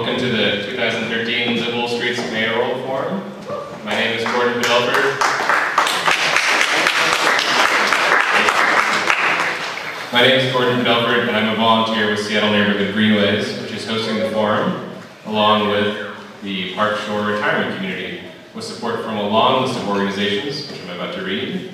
Welcome to the 2013 Livable Streets Mayoral Forum. My name is Gordon Belford. My name is Gordon Belford, and I'm a volunteer with Seattle Neighborhood Greenways, which is hosting the forum, along with the Park Shore Retirement Community, with support from a long list of organizations, which I'm about to read.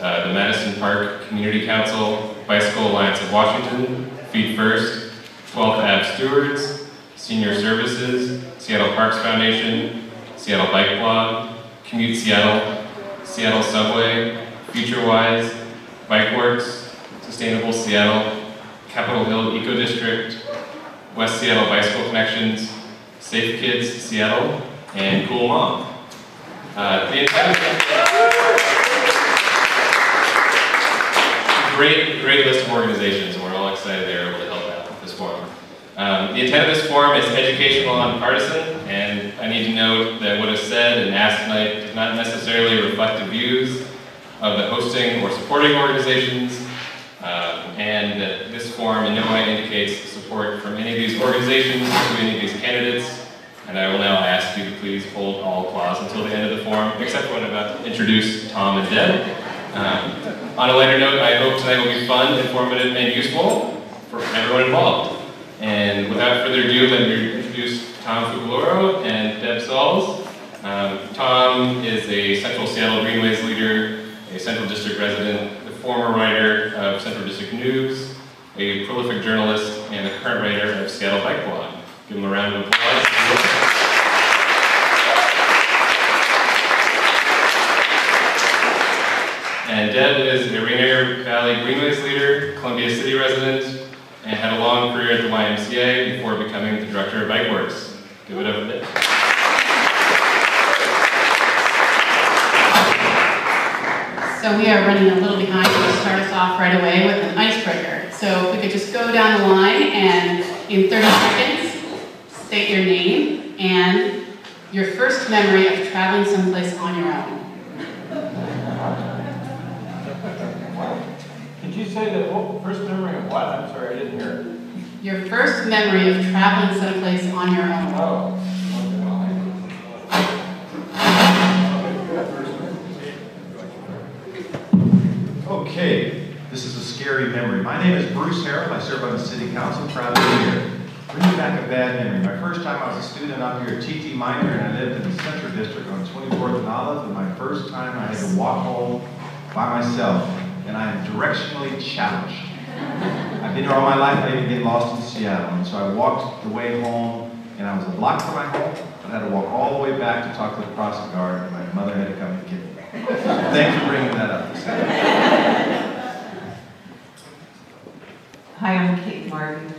Uh, the Madison Park Community Council, Bicycle Alliance of Washington, Feet First, 12th Ave Stewards, Senior Services, Seattle Parks Foundation, Seattle Bike Blog, Commute Seattle, Seattle Subway, FutureWise, BikeWorks, Sustainable Seattle, Capitol Hill Eco District, West Seattle Bicycle Connections, Safe Kids Seattle, and Cool Mom. Uh, great, great list of organizations, and we're all excited they're able to help out with this forum. Um, the intent of this forum is educational and partisan, and I need to note that what is said and asked tonight does not necessarily reflect the views of the hosting or supporting organizations, uh, and that this forum in no way indicates support from any of these organizations to any of these candidates. And I will now ask you to please hold all applause until the end of the forum, except when I'm about to introduce Tom and Deb. Um, on a lighter note, I hope tonight will be fun, informative, and useful for everyone involved. And without further ado, let me introduce Tom Fucoloro and Deb Salls. Um, Tom is a Central Seattle Greenways leader, a Central District resident, the former writer of Central District News, a prolific journalist, and the current writer of Seattle Bike Blog. Give him a round of applause. And Deb is a Rainier Valley Greenways leader, Columbia City resident, and had a long career at the YMCA before becoming the director of BikeWorks. Give it up a bit. So we are running a little behind, so start us off right away with an icebreaker. So if we could just go down the line and in 30 seconds, state your name and your first memory of traveling someplace on your own. Could you say the what- first memory of what? I'm sorry, I didn't hear. Your first memory of traveling someplace on your own. Oh. Okay, this is a scary memory. My name is Bruce Harrell. I serve on the city council, proud to be here. Bringing back a bad memory. My first time I was a student up here at TT Minor, and I lived in the Central District on 24th and Olive, and my first time I had to walk home by myself, and I am directionally challenged. I've been here all my life, I even get lost in Seattle, and so I walked the way home, and I was a block from my home, but I had to walk all the way back to talk to the crossing guard, and my mother had to come and get me. Thanks for bringing that up. Hi, I'm Kate Martin.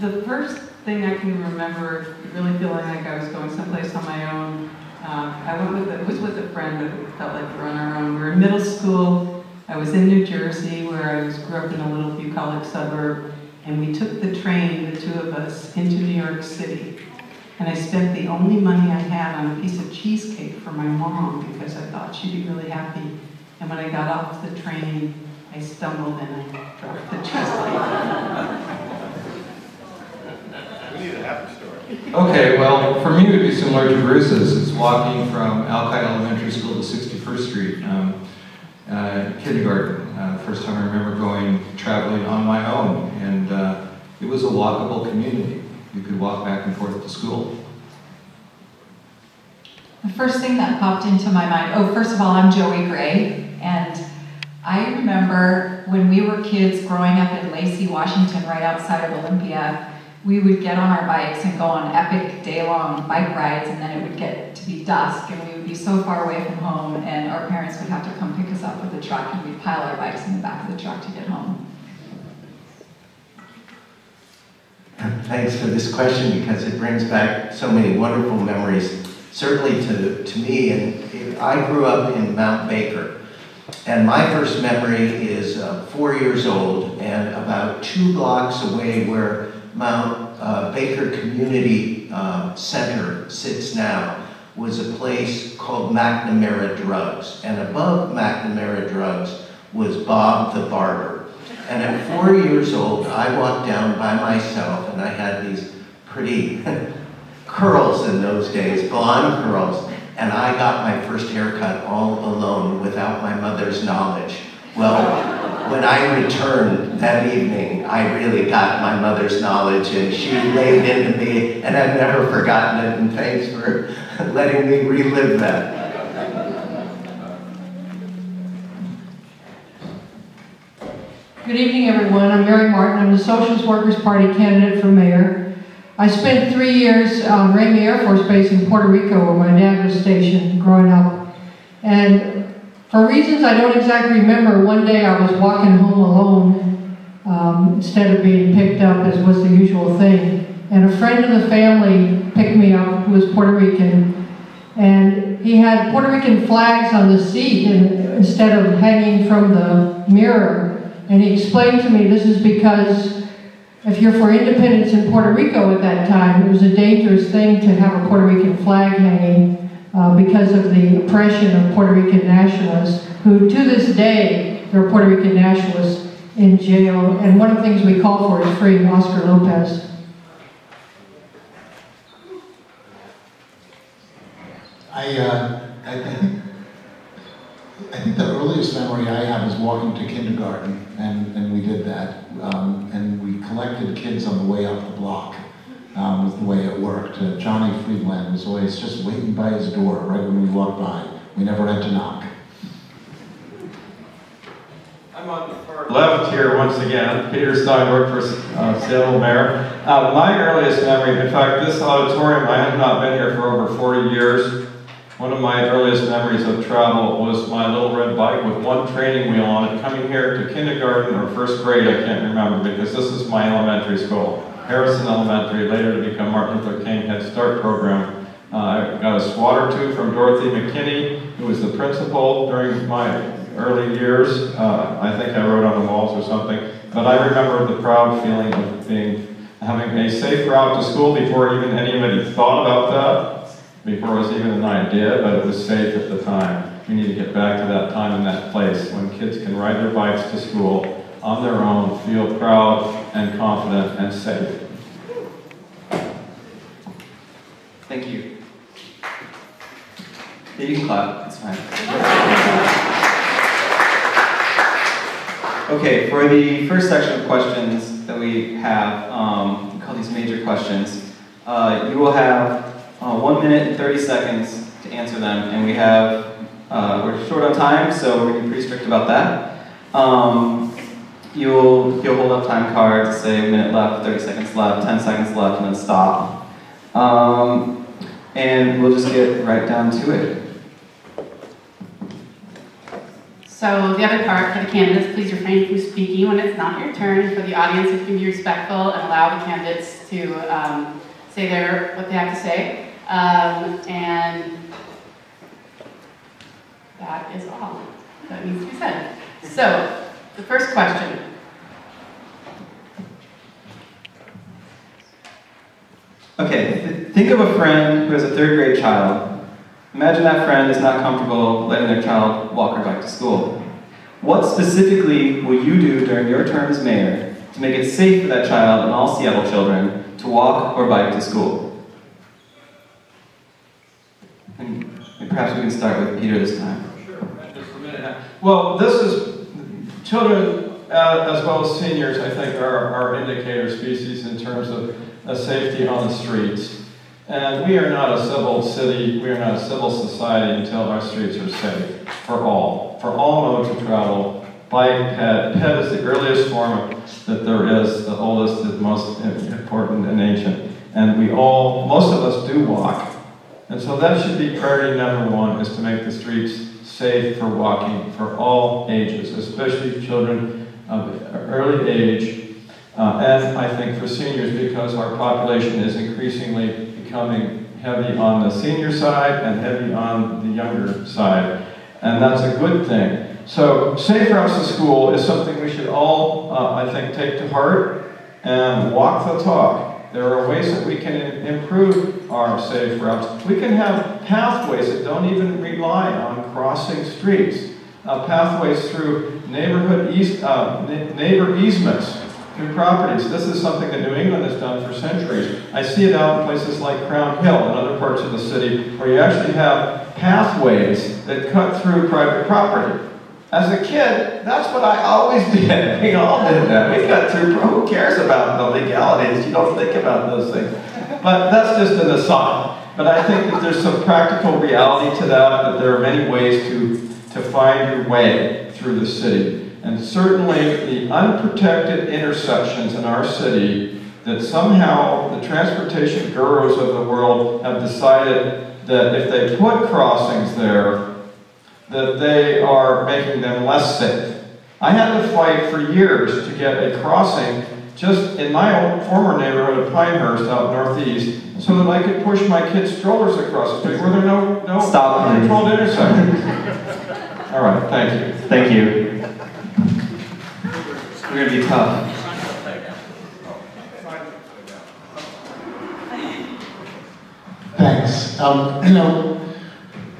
The first thing I can remember really feeling like I was going someplace on my own, um, I went with, a- was with a friend, but it felt like we were on our own. We were in middle school. I was in New Jersey, where I was, grew up in a little bucolic suburb, and we took the train, the two of us, into New York City. And I spent the only money I had on a piece of cheesecake for my mom because I thought she'd be really happy. And when I got off the train, I stumbled and I dropped the cheesecake. We need a happy story. Okay, well, for me, it would be similar to Bruce's. It's walking from Alki Elementary School to 61st Street, um, uh, kindergarten. Uh, first time I remember going traveling on my own, and uh, it was a walkable community. You could walk back and forth to school. The first thing that popped into my mind, oh, first of all, I'm Joey Gray, and I remember when we were kids growing up in Lacey, Washington, right outside of Olympia, we would get on our bikes and go on epic day-long bike rides, and then it would get to be dusk, and we would be so far away from home, and our parents would have to come pick us up with a truck, and we'd pile our bikes in the back of the truck to get home. Thanks for this question because it brings back so many wonderful memories, certainly to, to me. And I grew up in Mount Baker. And my first memory is uh, four years old and about two blocks away where Mount uh, Baker Community uh, Center sits now was a place called McNamara Drugs. And above McNamara Drugs was Bob the Barber. And at four years old, I walked down by myself and I had these pretty curls in those days, blonde curls, and I got my first haircut all alone without my mother's knowledge. Well, when I returned that evening, I really got my mother's knowledge and she laid into me, and I've never forgotten it, and thanks for letting me relive that. Good evening, everyone. I'm Mary Martin. I'm the Socialist Workers Party candidate for mayor. I spent three years on Ramey Air Force Base in Puerto Rico where my dad was stationed growing up. And for reasons I don't exactly remember, one day I was walking home alone um, instead of being picked up as was the usual thing. And a friend of the family picked me up who was Puerto Rican. And he had Puerto Rican flags on the seat and, instead of hanging from the mirror. And he explained to me this is because if you're for independence in Puerto Rico at that time, it was a dangerous thing to have a Puerto Rican flag hanging uh, because of the oppression of Puerto Rican nationalists, who to this day, there are Puerto Rican nationalists in jail. And one of the things we call for is freeing Oscar Lopez. I, uh, I think, I think the earliest memory I have is walking to kindergarten, and, and we did that. Um, and we collected kids on the way up the block, um, was the way it worked. Uh, Johnny Friedland was always just waiting by his door right when we walked by. We never had to knock. I'm on the far left here once again, Peter Steinbrueck for uh, Seattle Mayor. Uh, my earliest memory, in fact, this auditorium, I have not been here for over 40 years. One of my earliest memories of travel was my little red bike with one training wheel on it, coming here to kindergarten or first grade, I can't remember, because this is my elementary school. Harrison Elementary, later to become Martin Luther King Head Start program. Uh, I got a swat or two from Dorothy McKinney, who was the principal during my early years. Uh, I think I wrote on the walls or something. But I remember the proud feeling of being having a safe route to school before even anybody thought about that before it was even an idea, but it was safe at the time. We need to get back to that time and that place when kids can ride their bikes to school on their own, feel proud and confident and safe. Thank you. You can clap, it's fine. Okay, for the first section of questions that we have, um, we call these major questions, uh, you will have uh, one minute and 30 seconds to answer them, and we have, uh, we're short on time, so we're gonna be pretty strict about that. Um, you'll, you'll hold up time cards, say a minute left, 30 seconds left, 10 seconds left, and then stop. Um, and we'll just get right down to it. So the other part for the candidates, please refrain from speaking when it's not your turn. For the audience, if you can be respectful and allow the candidates to um, say their, what they have to say. Um, and that is all that needs to be said. So, the first question. Okay, th- think of a friend who has a third grade child. Imagine that friend is not comfortable letting their child walk or bike to school. What specifically will you do during your term as mayor to make it safe for that child and all Seattle children to walk or bike to school? And perhaps we can start with Peter this time. Sure, just a minute. Well, this is, children uh, as well as seniors, I think, are our indicator species in terms of uh, safety on the streets. And we are not a civil city, we are not a civil society until our streets are safe for all, for all modes of travel. Bike, ped. Ped is the earliest form that there is, the oldest, the most important and ancient. And we all, most of us do walk. And so that should be priority number one, is to make the streets safe for walking for all ages, especially children of early age, uh, and I think for seniors because our population is increasingly becoming heavy on the senior side and heavy on the younger side, and that's a good thing. So safe routes to school is something we should all, uh, I think, take to heart and walk the talk. There are ways that we can improve our safe routes. We can have pathways that don't even rely on crossing streets. Uh, pathways through neighborhood uh, neighbor easements through properties. This is something that New England has done for centuries. I see it out in places like Crown Hill and other parts of the city where you actually have pathways that cut through private property. As a kid, that's what I always did. We all did that. We cut through, who cares about the legalities? You don't think about those things. But that's just an aside. But I think that there's some practical reality to that, that there are many ways to, to find your way through the city. And certainly the unprotected intersections in our city that somehow the transportation gurus of the world have decided that if they put crossings there, that they are making them less safe. I had to fight for years to get a crossing just in my old former neighborhood of Pinehurst out northeast so that I could push my kids' strollers across the street where there are no, no Stop, please. controlled intersections. All right, thank you. Thank you. We're gonna be tough. Thanks. Um, you know,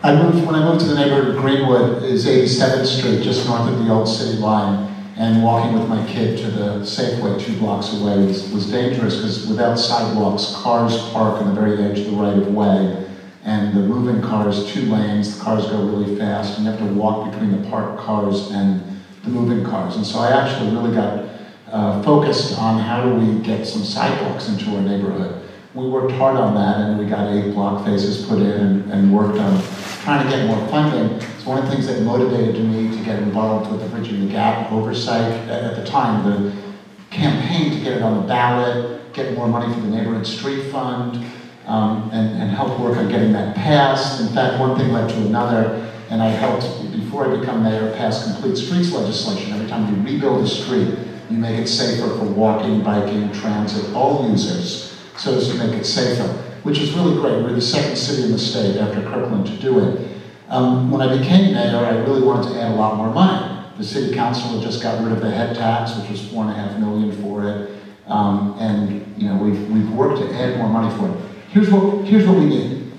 I moved, when I moved to the neighborhood of Greenwood is 87th Street, just north of the old city line. And walking with my kid to the Safeway two blocks away was, was dangerous because without sidewalks, cars park on the very edge of the right of way. And the moving cars, two lanes, the cars go really fast, and you have to walk between the parked cars and the moving cars. And so I actually really got uh, focused on how do we get some sidewalks into our neighborhood. We worked hard on that, and we got eight block faces put in and, and worked on trying to get more funding. It's one of the things that motivated me to get involved with the Bridging the Gap oversight. At, the time, the campaign to get it on the ballot, get more money for the neighborhood street fund, um, and, and help work on getting that passed. In fact, one thing led to another, and I helped, before I become mayor, pass complete streets legislation. Every time you rebuild a street, you make it safer for walking, biking, transit, all users, so as to make it safer, which is really great. We're the second city in the state after Kirkland to do it. Um, when I became mayor, I really wanted to add a lot more money. The city council had just got rid of the head tax, which was four and a half million for it. Um, and, you know, we've, we've worked to add more money for it. Here's what, here's what we need.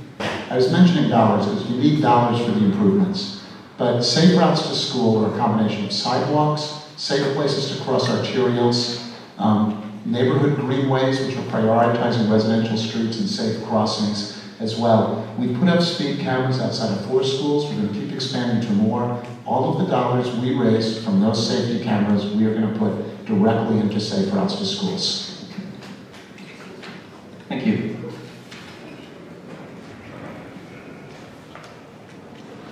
I was mentioning dollars because you need dollars for the improvements. But safe routes to school are a combination of sidewalks, safe places to cross arterials, um, neighborhood greenways, which are prioritizing residential streets and safe crossings as well. We put up speed cameras outside of four schools. We're going to keep expanding to more. All of the dollars we raise from those safety cameras, we are going to put directly into safe routes to schools. Thank you.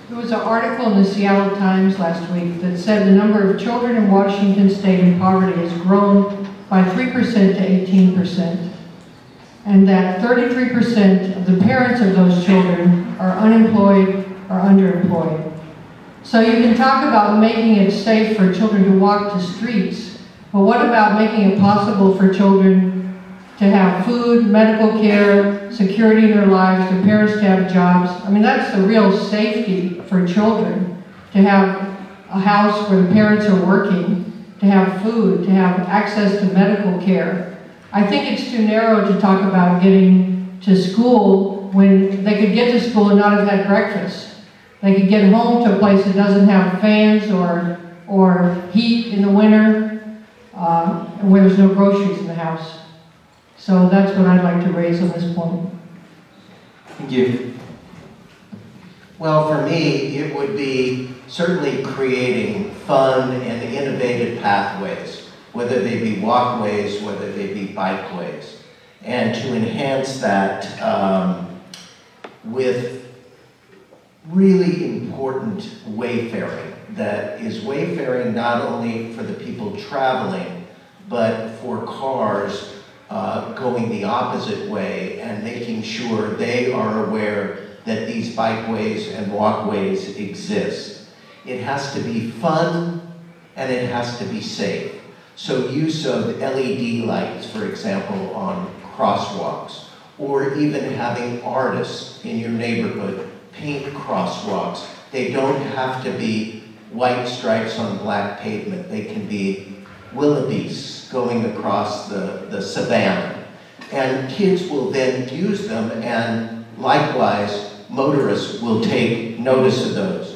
There was an article in the Seattle Times last week that said the number of children in Washington state in poverty has grown by 3% to 18%. And that 33% of the parents of those children are unemployed or underemployed. So you can talk about making it safe for children to walk to streets, but what about making it possible for children to have food, medical care, security in their lives, their parents to have jobs? I mean, that's the real safety for children, to have a house where the parents are working, to have food, to have access to medical care. I think it's too narrow to talk about getting to school when they could get to school and not have had breakfast. They could get home to a place that doesn't have fans or, or heat in the winter, uh, where there's no groceries in the house. So that's what I'd like to raise on this point. Thank you. Well, for me, it would be certainly creating fun and innovative pathways, whether they be walkways, whether they be bikeways, and to enhance that um, with really important wayfaring that is wayfaring not only for the people traveling, but for cars uh, going the opposite way and making sure they are aware that these bikeways and walkways exist. It has to be fun and it has to be safe. So use of LED lights, for example, on crosswalks, or even having artists in your neighborhood paint crosswalks. They don't have to be white stripes on black pavement. They can be willoughbys going across the, the savannah. And kids will then use them and likewise motorists will take notice of those.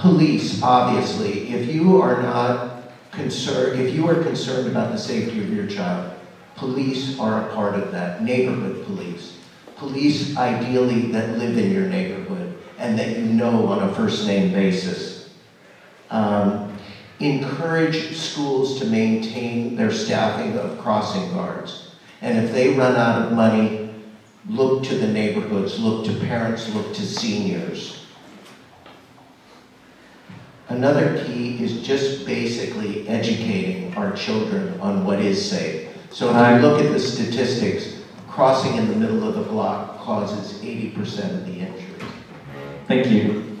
Police, obviously, if you are not concerned, if you are concerned about the safety of your child, police are a part of that, neighborhood police. Police ideally that live in your neighborhood and that you know on a first name basis. Um, encourage schools to maintain their staffing of crossing guards. And if they run out of money, look to the neighborhoods, look to parents, look to seniors. Another key is just basically educating our children on what is safe. So if Hi. you look at the statistics, crossing in the middle of the block causes 80% of the injuries. Thank you.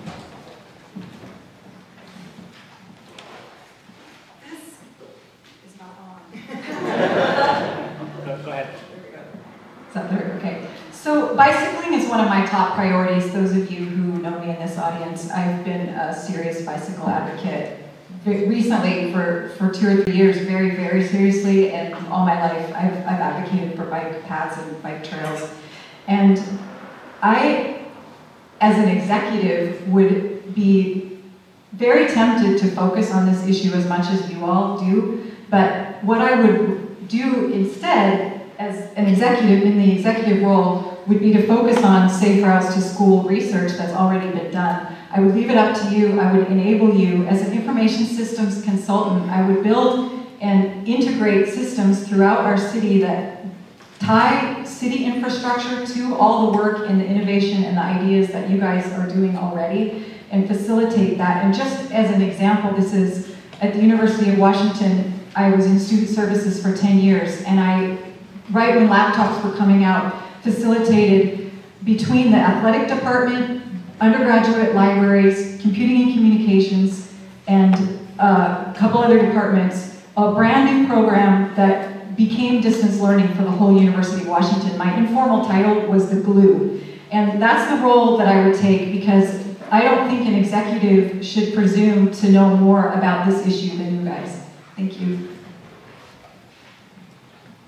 Is not on. Go ahead. Is that there? So bicycling is one of my top priorities. Those of you who know me in this audience, I've been a serious bicycle advocate. Recently, for, for two or three years, very, very seriously, and all my life, I've, I've advocated for bike paths and bike trails. And I, as an executive, would be very tempted to focus on this issue as much as you all do. But what I would do instead, as an executive in the executive role, would be to focus on safe routes to school research that's already been done. I would leave it up to you. I would enable you as an information systems consultant. I would build and integrate systems throughout our city that tie city infrastructure to all the work and the innovation and the ideas that you guys are doing already and facilitate that. And just as an example, this is at the University of Washington, I was in student services for 10 years and I, right when laptops were coming out, facilitated between the athletic department, undergraduate libraries, computing and communications, and uh, a couple other departments, a brand new program that became distance learning for the whole University of Washington. My informal title was the glue. And that's the role that I would take because I don't think an executive should presume to know more about this issue than you guys. Thank you.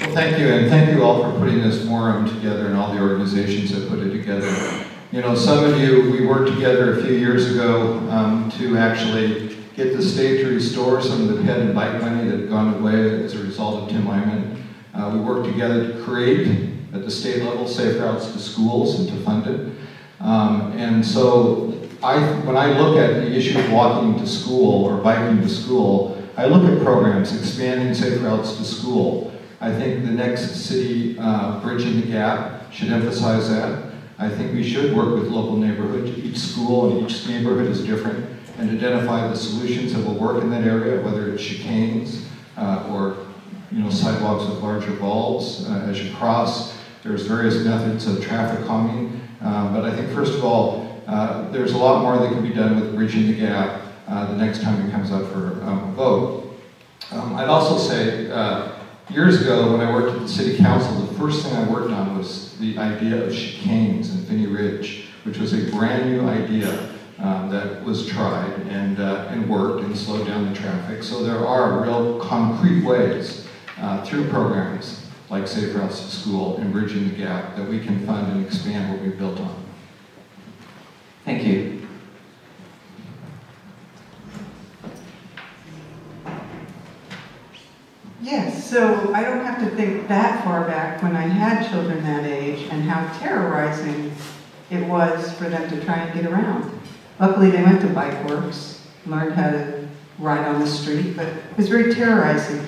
Well, thank you, and thank you all for putting this forum together and all the organizations that put it together. You know, some of you, we worked together a few years ago um, to actually get the state to restore some of the ped and bike money that had gone away as a result of Tim Eyman. Uh, we worked together to create, at the state level, safe routes to schools and to fund it. Um, and so, I, when I look at the issue of walking to school or biking to school, I look at programs expanding safe routes to school. I think the next city, uh, Bridging the Gap, should emphasize that. I think we should work with local neighborhoods. Each school and each neighborhood is different and identify the solutions that will work in that area, whether it's chicanes uh, or you know, sidewalks with larger bulbs uh, as you cross. There's various methods of traffic calming. Uh, but I think first of all, uh, there's a lot more that can be done with bridging the gap uh, the next time it comes up for um, a vote. Um, I'd also say, uh, years ago when I worked at the city council, the first thing I worked on was the idea of chicanes in Phinney Ridge, which was a brand new idea um, that was tried and, uh, and worked and slowed down the traffic. So there are real concrete ways uh, through programs like Safe Routes to School and Bridging the Gap that we can fund and expand what we've built on. Thank you. Yes, so I don't have to think that far back when I had children that age and how terrorizing it was for them to try and get around. Luckily, they went to Bike Works, learned how to ride on the street, but it was very terrorizing.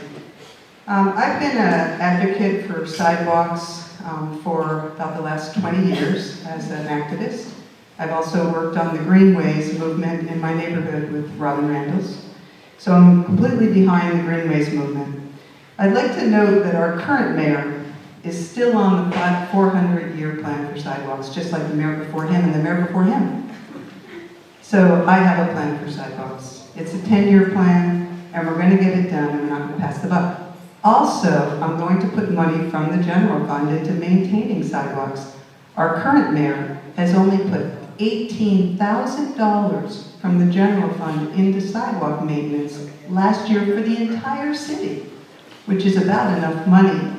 Um, I've been an advocate for sidewalks um, for about the last 20 years as an activist. I've also worked on the Greenways movement in my neighborhood with Robin Randalls. So I'm completely behind the Greenways movement. I'd like to note that our current mayor is still on the 400-year plan for sidewalks, just like the mayor before him and the mayor before him. So I have a plan for sidewalks. It's a 10-year plan, and we're going to get it done, and we're not going to pass the buck. Also, I'm going to put money from the general fund into maintaining sidewalks. Our current mayor has only put $18,000 from the general fund into sidewalk maintenance last year for the entire city, which is about enough money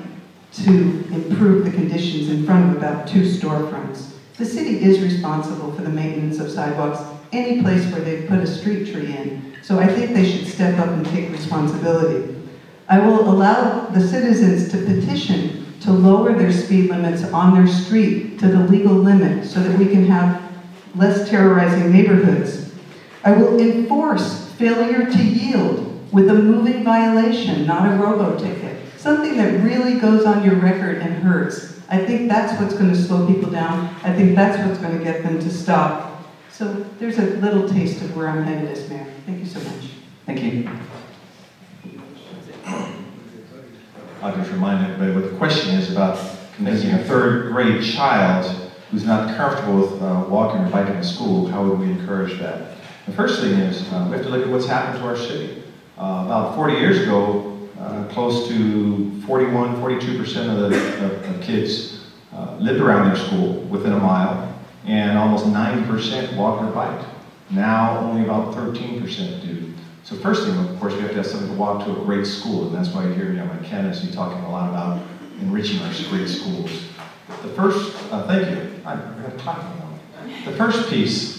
to improve the conditions in front of about two storefronts. The city is responsible for the maintenance of sidewalks any place where they've put a street tree in. So I think they should step up and take responsibility. I will allow the citizens to petition to lower their speed limits on their street to the legal limit so that we can have less terrorizing neighborhoods. I will enforce failure to yield with a moving violation, not a robo ticket. Something that really goes on your record and hurts. I think that's what's going to slow people down. I think that's what's going to get them to stop. So there's a little taste of where I'm headed as mayor. Thank you so much. Thank you. I'll just remind everybody what the question is about convincing a third grade child who's not comfortable with uh, walking or biking to school, how would we encourage that? The first thing is uh, we have to look at what's happened to our city. Uh, about 40 years ago, uh, close to 41, 42% of the of, of kids uh, lived around their school within a mile, and almost 90% walked or biked. Now only about 13% do. So first thing, of course, we have to have something to walk to a great school, and that's why you hear me on my candidacy talking a lot about enriching our great schools. The first, uh, thank you, I forgot to talk about. The first piece,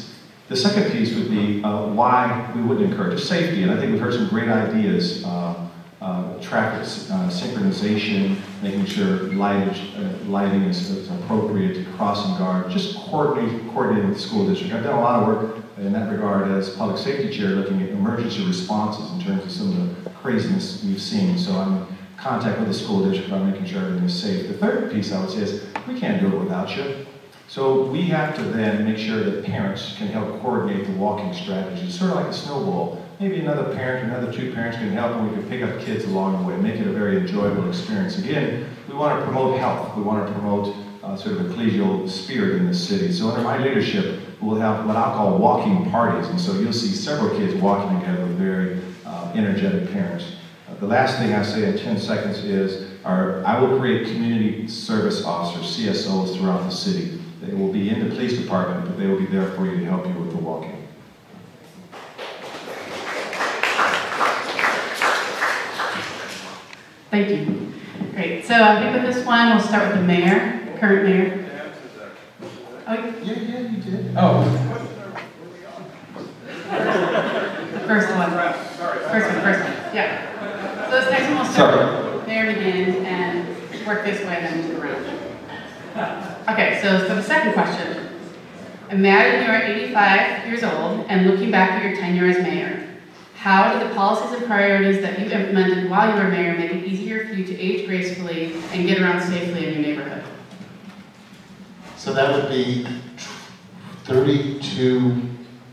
the second piece would be uh, why we wouldn't encourage safety, and I think we've heard some great ideas. Uh, uh, traffic uh, synchronization, making sure lightage, uh, lighting is, is appropriate, crossing guard, just coordinate, coordinating with the school district. I've done a lot of work in that regard as public safety chair looking at emergency responses in terms of some of the craziness we've seen. So I'm in contact with the school district about making sure everything is safe. The third piece I would say is we can't do it without you. So we have to then make sure that parents can help coordinate the walking strategy, sort of like a snowball. Maybe another parent, another two parents can help and we can pick up kids along the way, make it a very enjoyable experience. Again, we want to promote health. We want to promote uh, sort of a collegial spirit in the city. So under my leadership, we'll have what I'll call walking parties. And so you'll see several kids walking together with very uh, energetic parents. Uh, the last thing I say in 10 seconds is our, I will create community service officers, CSOs, throughout the city. They will be in the police department, but they will be there for you to help you with the walking. Thank you. Great. So I think with this one, we'll start with the mayor, current mayor. Oh, Yeah, yeah, you did. Oh, first one. First one, first one. Yeah. So this next one will start with Mayor McGinn and work this way and then move around. Okay, so for the second question. Imagine you are 85 years old and looking back at your tenure as mayor. How did the policies and priorities that you implemented while you were mayor make it easier for you to age gracefully and get around safely in your neighborhood? So that would be 32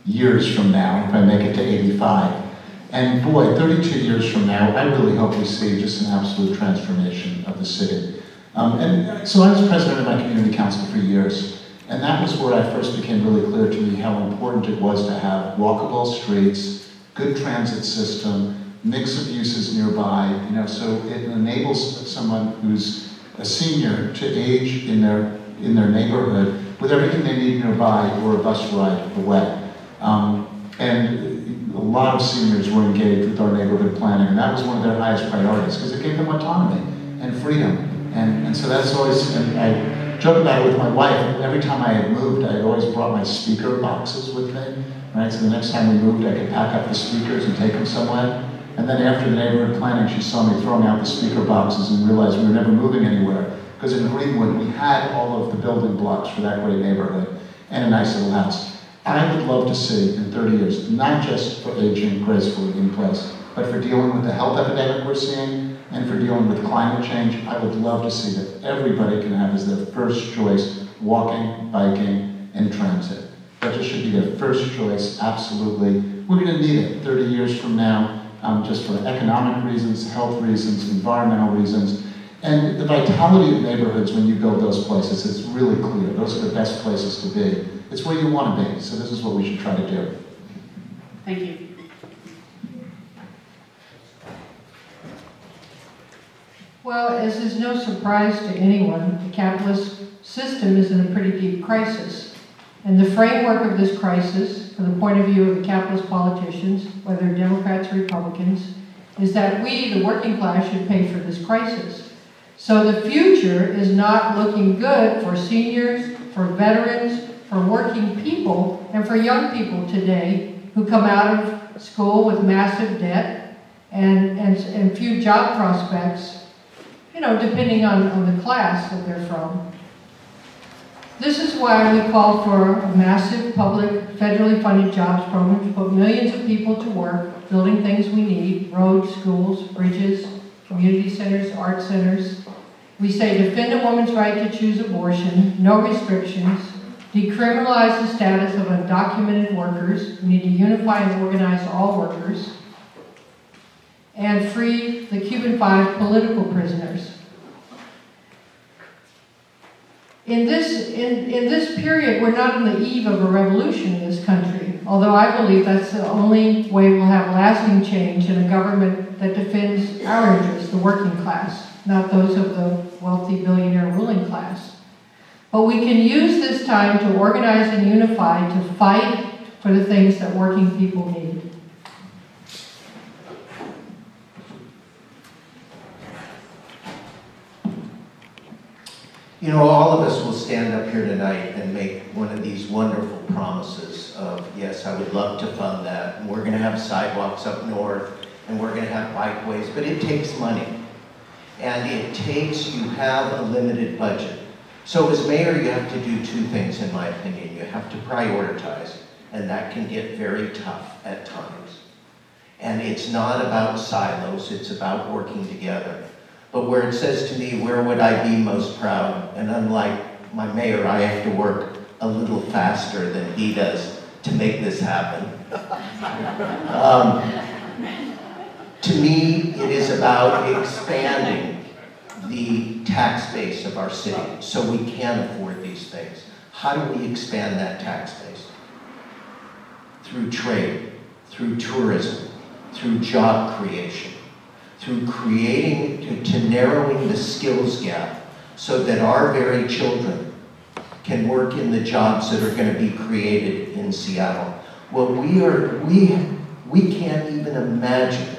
years from now, if I make it to 85. And boy, 32 years from now, I really hope we see just an absolute transformation of the city. Um, and so I was president of my community council for years, and that was where I first became really clear to me how important it was to have walkable streets, good transit system, mix of uses nearby, you know, so it enables someone who's a senior to age in their in their neighborhood with everything they need nearby or a bus ride away. Um, and a lot of seniors were engaged with our neighborhood planning, and that was one of their highest priorities because it gave them autonomy and freedom. And, and so that's always, and I joke about it with my wife, every time I had moved, I always brought my speaker boxes with me, right? So the next time we moved, I could pack up the speakers and take them somewhere. And then after the neighborhood planning, she saw me throwing out the speaker boxes and realized we were never moving anywhere. Because in Greenwood, we had all of the building blocks for that great neighborhood and a nice little house. I would love to see in 30 years, not just for aging gracefully in place, but for dealing with the health epidemic we're seeing and for dealing with climate change, I would love to see that everybody can have as their first choice walking, biking, and transit. That just should be their first choice, absolutely. We're going to need it 30 years from now, um, just for economic reasons, health reasons, environmental reasons. And the vitality of neighborhoods when you build those places is really clear. Those are the best places to be. It's where you want to be, so this is what we should try to do. Thank you. Well, as is no surprise to anyone, the capitalist system is in a pretty deep crisis. And the framework of this crisis, from the point of view of the capitalist politicians, whether Democrats or Republicans, is that we, the working class, should pay for this crisis. So the future is not looking good for seniors, for veterans, for working people and for young people today who come out of school with massive debt and, and, and few job prospects, you know, depending on, on the class that they're from. This is why we call for a massive public, federally funded jobs program to put millions of people to work building things we need, roads, schools, bridges, community centers, art centers. We say defend a woman's right to choose abortion, no restrictions, decriminalize the status of undocumented workers, we need to unify and organize all workers, and free the Cuban Five political prisoners. In this, in, in this period, we're not on the eve of a revolution in this country, although I believe that's the only way we'll have lasting change in a government that defends our interests, the working class, not those of the wealthy billionaire ruling class. But we can use this time to organize and unify to fight for the things that working people need. You know, all of us will stand up here tonight and make one of these wonderful promises of, yes, I would love to fund that, and we're gonna have sidewalks up north, and we're gonna have bikeways, but it takes money. And it takes, you have a limited budget. So as mayor, you have to do two things, in my opinion. You have to prioritize, and that can get very tough at times. And it's not about silos, it's about working together. But where it says to me, where would I be most proud? And unlike my mayor, I have to work a little faster than he does to make this happen. Um, to me, it is about expanding the tax base of our city so we can afford these things. How do we expand that tax base? Through trade, through tourism, through job creation through creating, to, to narrowing the skills gap so that our very children can work in the jobs that are going to be created in Seattle. Well, we are, we, we can't even imagine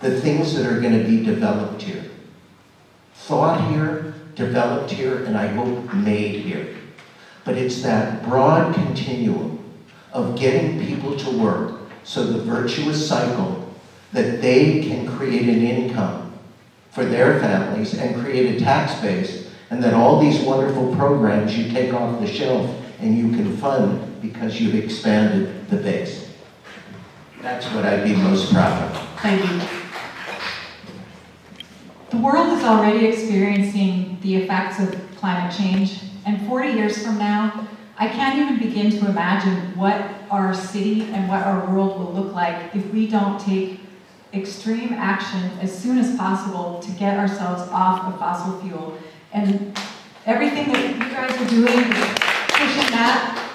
the things that are going to be developed here. Thought here, developed here, and I hope made here. But it's that broad continuum of getting people to work so the virtuous cycle that they can create an income for their families and create a tax base, and that all these wonderful programs you take off the shelf and you can fund because you've expanded the base. That's what I'd be most proud of. Thank you. The world is already experiencing the effects of climate change, and 40 years from now, I can't even begin to imagine what our city and what our world will look like if we don't take extreme action as soon as possible to get ourselves off of fossil fuel. And everything that you guys are doing pushing that,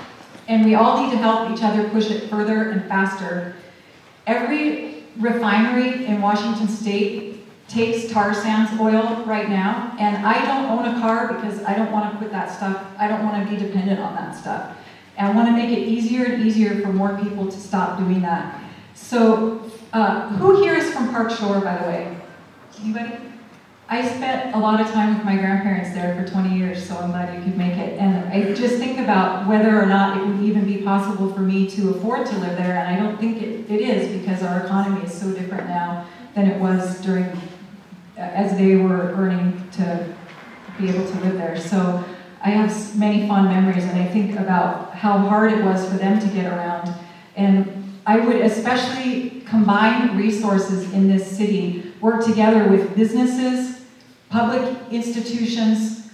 and we all need to help each other push it further and faster. Every refinery in Washington state takes tar sands oil right now, and I don't own a car because I don't want to put that stuff, I don't want to be dependent on that stuff. And I want to make it easier and easier for more people to stop doing that. So uh, who here is from Park Shore, by the way? Anybody? I spent a lot of time with my grandparents there for 20 years, so I'm glad you could make it. And I just think about whether or not it would even be possible for me to afford to live there, and I don't think it, it is because our economy is so different now than it was during, as they were earning to be able to live there. So I have many fond memories, and I think about how hard it was for them to get around. And I would especially combine resources in this city, work together with businesses, public institutions,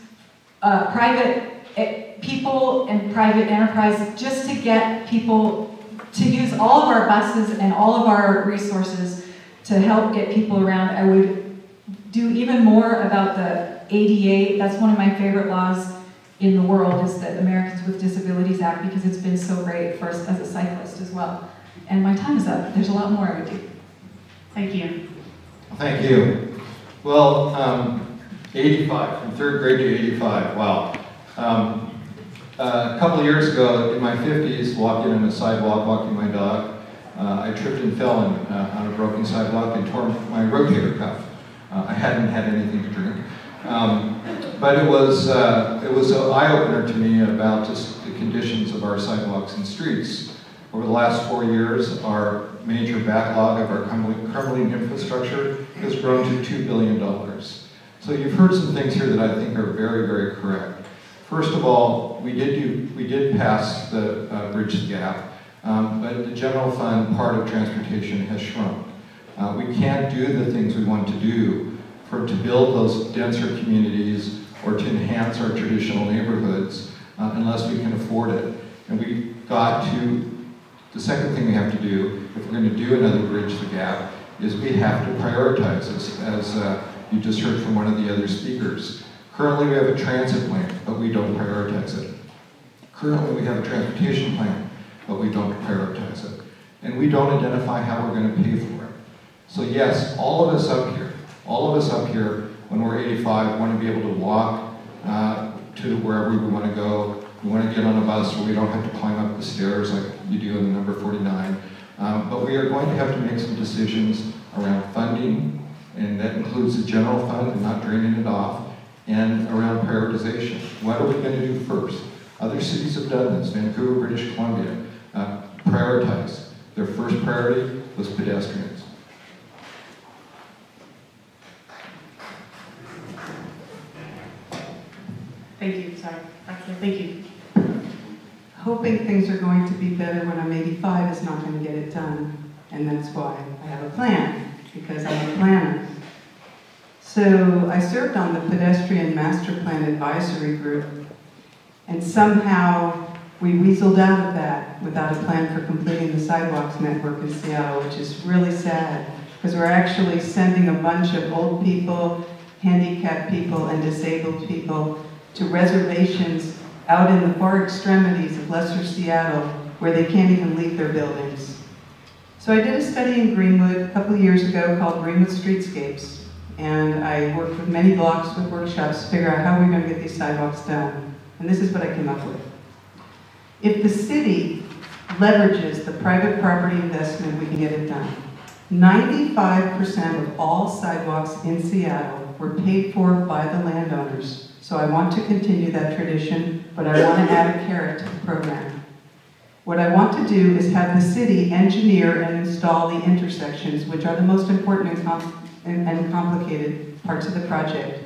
uh, private uh, people and private enterprise, just to get people to use all of our buses and all of our resources to help get people around. I would do even more about the ADA. That's one of my favorite laws in the world is the Americans with Disabilities Act because it's been so great for us as a cyclist as well. And my time is up. There's a lot more I would do. Thank you. Thank you. Well, um, 85, from third grade to 85, wow. Um, uh, a couple of years ago, in my 50s, walking on a sidewalk, walking my dog, uh, I tripped and fell in, uh, on a broken sidewalk and tore my rotator cuff. Uh, I hadn't had anything to drink. Um, but it was, uh, it was an eye-opener to me about just the conditions of our sidewalks and streets. Over the last four years, our major backlog of our crumbling, infrastructure has grown to $2 billion. So you've heard some things here that I think are very, very correct. First of all, we did do, we did pass the uh, bridge gap, um, but the general fund part of transportation has shrunk. Uh, we can't do the things we want to do for to build those denser communities or to enhance our traditional neighborhoods uh, unless we can afford it. And we got to the second thing we have to do, if we're going to do another bridge the gap, is we have to prioritize, as, as uh, you just heard from one of the other speakers. Currently, we have a transit plan, but we don't prioritize it. Currently, we have a transportation plan, but we don't prioritize it. And we don't identify how we're going to pay for it. So yes, all of us up here, all of us up here, when we're 85, want to be able to walk uh, to wherever we want to go. We want to get on a bus where we don't have to climb up the stairs like you do in the number 49. Um, but we are going to have to make some decisions around funding, and that includes the general fund and not draining it off, and around prioritization. What are we going to do first? Other cities have done this. Vancouver, British Columbia, uh, prioritize. Their first priority was pedestrians. Thank you, sorry. Actually, thank you. Hoping things are going to be better when I'm 85 is not going to get it done. And that's why I have a plan, because I'm a planner. So I served on the Pedestrian Master Plan Advisory Group, and somehow we weaseled out of that without a plan for completing the sidewalks network in Seattle, which is really sad, because we're actually sending a bunch of old people, handicapped people, and disabled people to reservations out in the far extremities of lesser Seattle where they can't even leave their buildings. So I did a study in Greenwood a couple of years ago called Greenwood Streetscapes. And I worked with many blocks with workshops to figure out how we're going to get these sidewalks done. And this is what I came up with. If the city leverages the private property investment, we can get it done. 95% of all sidewalks in Seattle were paid for by the landowners. So I want to continue that tradition, but I want to add a carrot to the program. What I want to do is have the city engineer and install the intersections, which are the most important and, com and, and complicated parts of the project,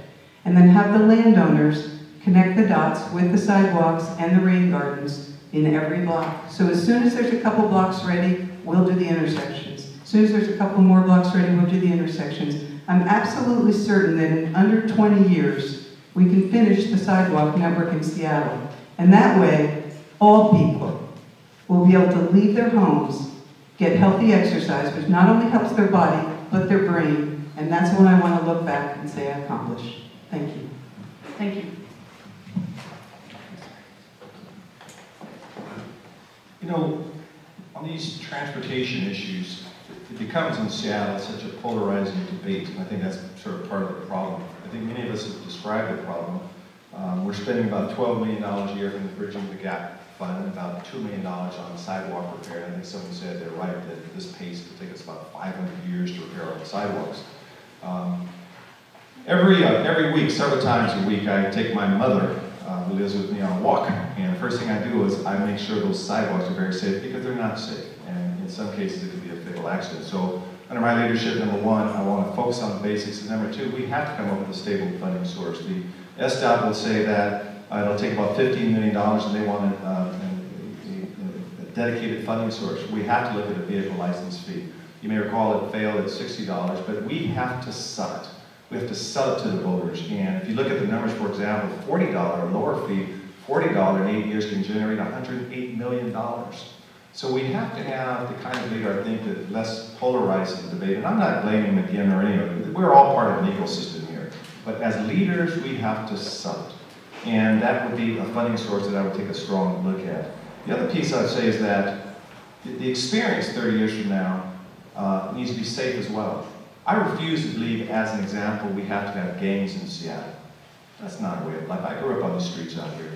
and then have the landowners connect the dots with the sidewalks and the rain gardens in every block. So as soon as there's a couple blocks ready, we'll do the intersections. As soon as there's a couple more blocks ready, we'll do the intersections. I'm absolutely certain that in under 20 years, we can finish the sidewalk network in Seattle. And that way, all people will be able to leave their homes, get healthy exercise, which not only helps their body, but their brain. And that's when I want to look back and say I accomplished. Thank you. Thank you. You know, on these transportation issues, it becomes in Seattle such a polarizing debate, and I think that's sort of part of the problem. Think many of us have described the problem. Um, we're spending about $12 million a year from the Bridging the Gap Fund, about $2 million on sidewalk repair. I think someone said they're right that at this pace, it'll take us about 500 years to repair all the sidewalks. Um, every, uh, every week, several times a week, I take my mother, uh, who lives with me, on a walk. And the first thing I do is I make sure those sidewalks are very safe because they're not safe. And in some cases, it could be a fatal accident. So under my leadership, number one, I want to focus on the basics. And number two, we have to come up with a stable funding source. The SDOT will say that uh, it'll take about $15 million and they want a, uh, a, a, dedicated funding source. We have to look at a vehicle license fee. You may recall it failed at $60, but we have to sell it. We have to sell it to the voters. And if you look at the numbers, for example, $40 lower fee, $40 in eight years can generate $108 million. So we have to have the kind of leader, I think, that less polarizes the debate. And I'm not blaming McGinn or any of it. We're all part of an ecosystem here. But as leaders, we have to sell it. And that would be a funding source that I would take a strong look at. The other piece I'd say is that the experience 30 years from now uh, needs to be safe as well. I refuse to believe, as an example, we have to have gangs in Seattle. That's not a way of life. I grew up on the streets out here.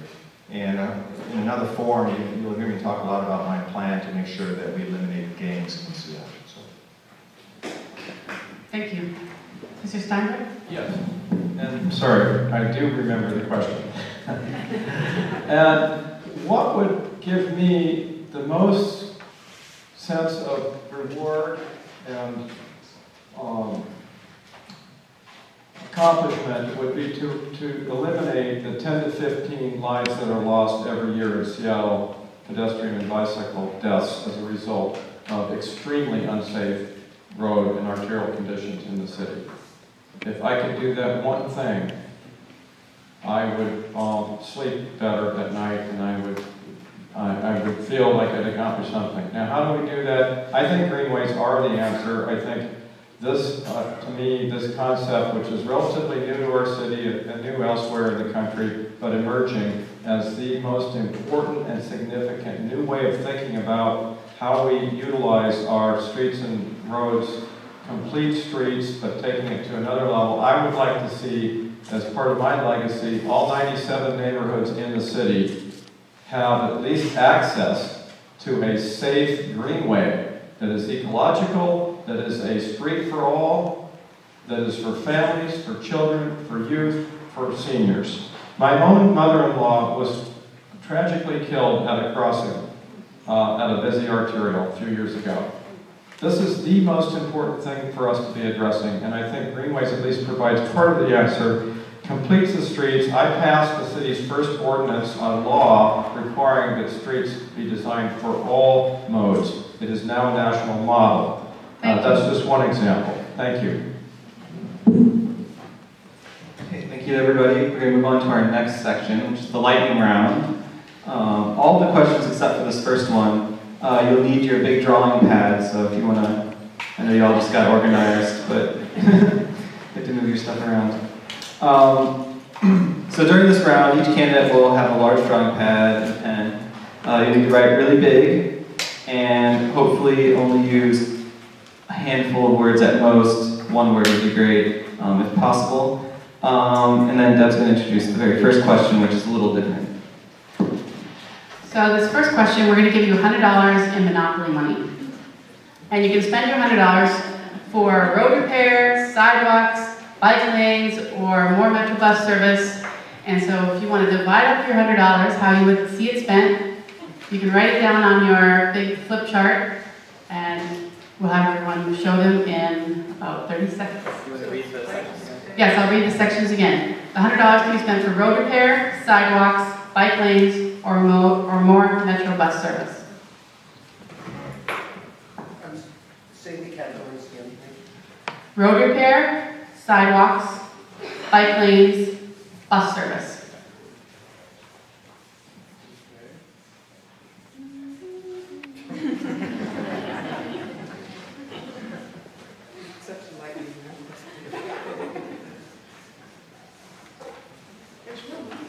And uh, in another forum, you, will hear me talk a lot about my plan to make sure that we eliminate gangs in Seattle. So. Thank you. Mr. Steinbrueck? Yes. And sorry, I do remember the question. and what would give me the most sense of reward and um, accomplishment would be to, to eliminate the 10 to 15 lives that are lost every year in Seattle pedestrian and bicycle deaths as a result of extremely unsafe road and arterial conditions in the city. If I could do that one thing, I would um, sleep better at night and I would, I, I would feel like I'd accomplished something. Now, how do we do that? I think greenways are the answer. I think this, uh, to me, this concept, which is relatively new to our city and new elsewhere in the country, but emerging as the most important and significant new way of thinking about how we utilize our streets and roads, complete streets, but taking it to another level. I would like to see, as part of my legacy, all 97 neighborhoods in the city have at least access to a safe greenway that is ecological, that is a street for all, that is for families, for children, for youth, for seniors. My own mother-in-law was tragically killed at a crossing uh, at a busy arterial a few years ago. This is the most important thing for us to be addressing, and I think Greenways at least provides part of the answer, completes the streets. I passed the city's first ordinance on law requiring that streets be designed for all modes. It is now a national model. Uh, that's just one example. Thank you. Okay, thank you everybody. We're going to move on to our next section, which is the lightning round. Um, all the questions except for this first one, uh, you'll need your big drawing pad, so if you want to, I know you all just got organized, but you have to move your stuff around. Um, so during this round, each candidate will have a large drawing pad and pen. Uh, you need to write really big and hopefully only use a handful of words at most. One word would be great um, if possible. Um, and then Deb's going to introduce the very first question, which is a little different. So this first question, we're going to give you $100 in Monopoly money. And you can spend your $100 for road repairs, sidewalks, bike lanes, or more Metro bus service. And so if you want to divide up your $100, how you would see it spent, you can write it down on your big flip chart, and we'll have everyone show them in about 30 seconds. You want to read the sections? Yes, I'll read the sections again. The $100 can be spent for road repair, sidewalks, bike lanes, or more, or more Metro bus service. Um, say the categories again. Road repair, sidewalks, bike lanes, bus service. Such a lightning round. There's real money.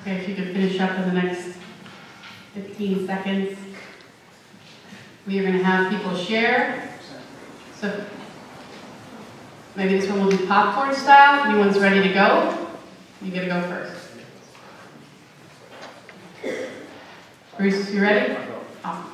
Okay, if you could finish up in the next 15 seconds. We are going to have people share. So maybe this one will be popcorn style. Anyone's ready to go? You get to go first. Bruce, you ready? Awesome.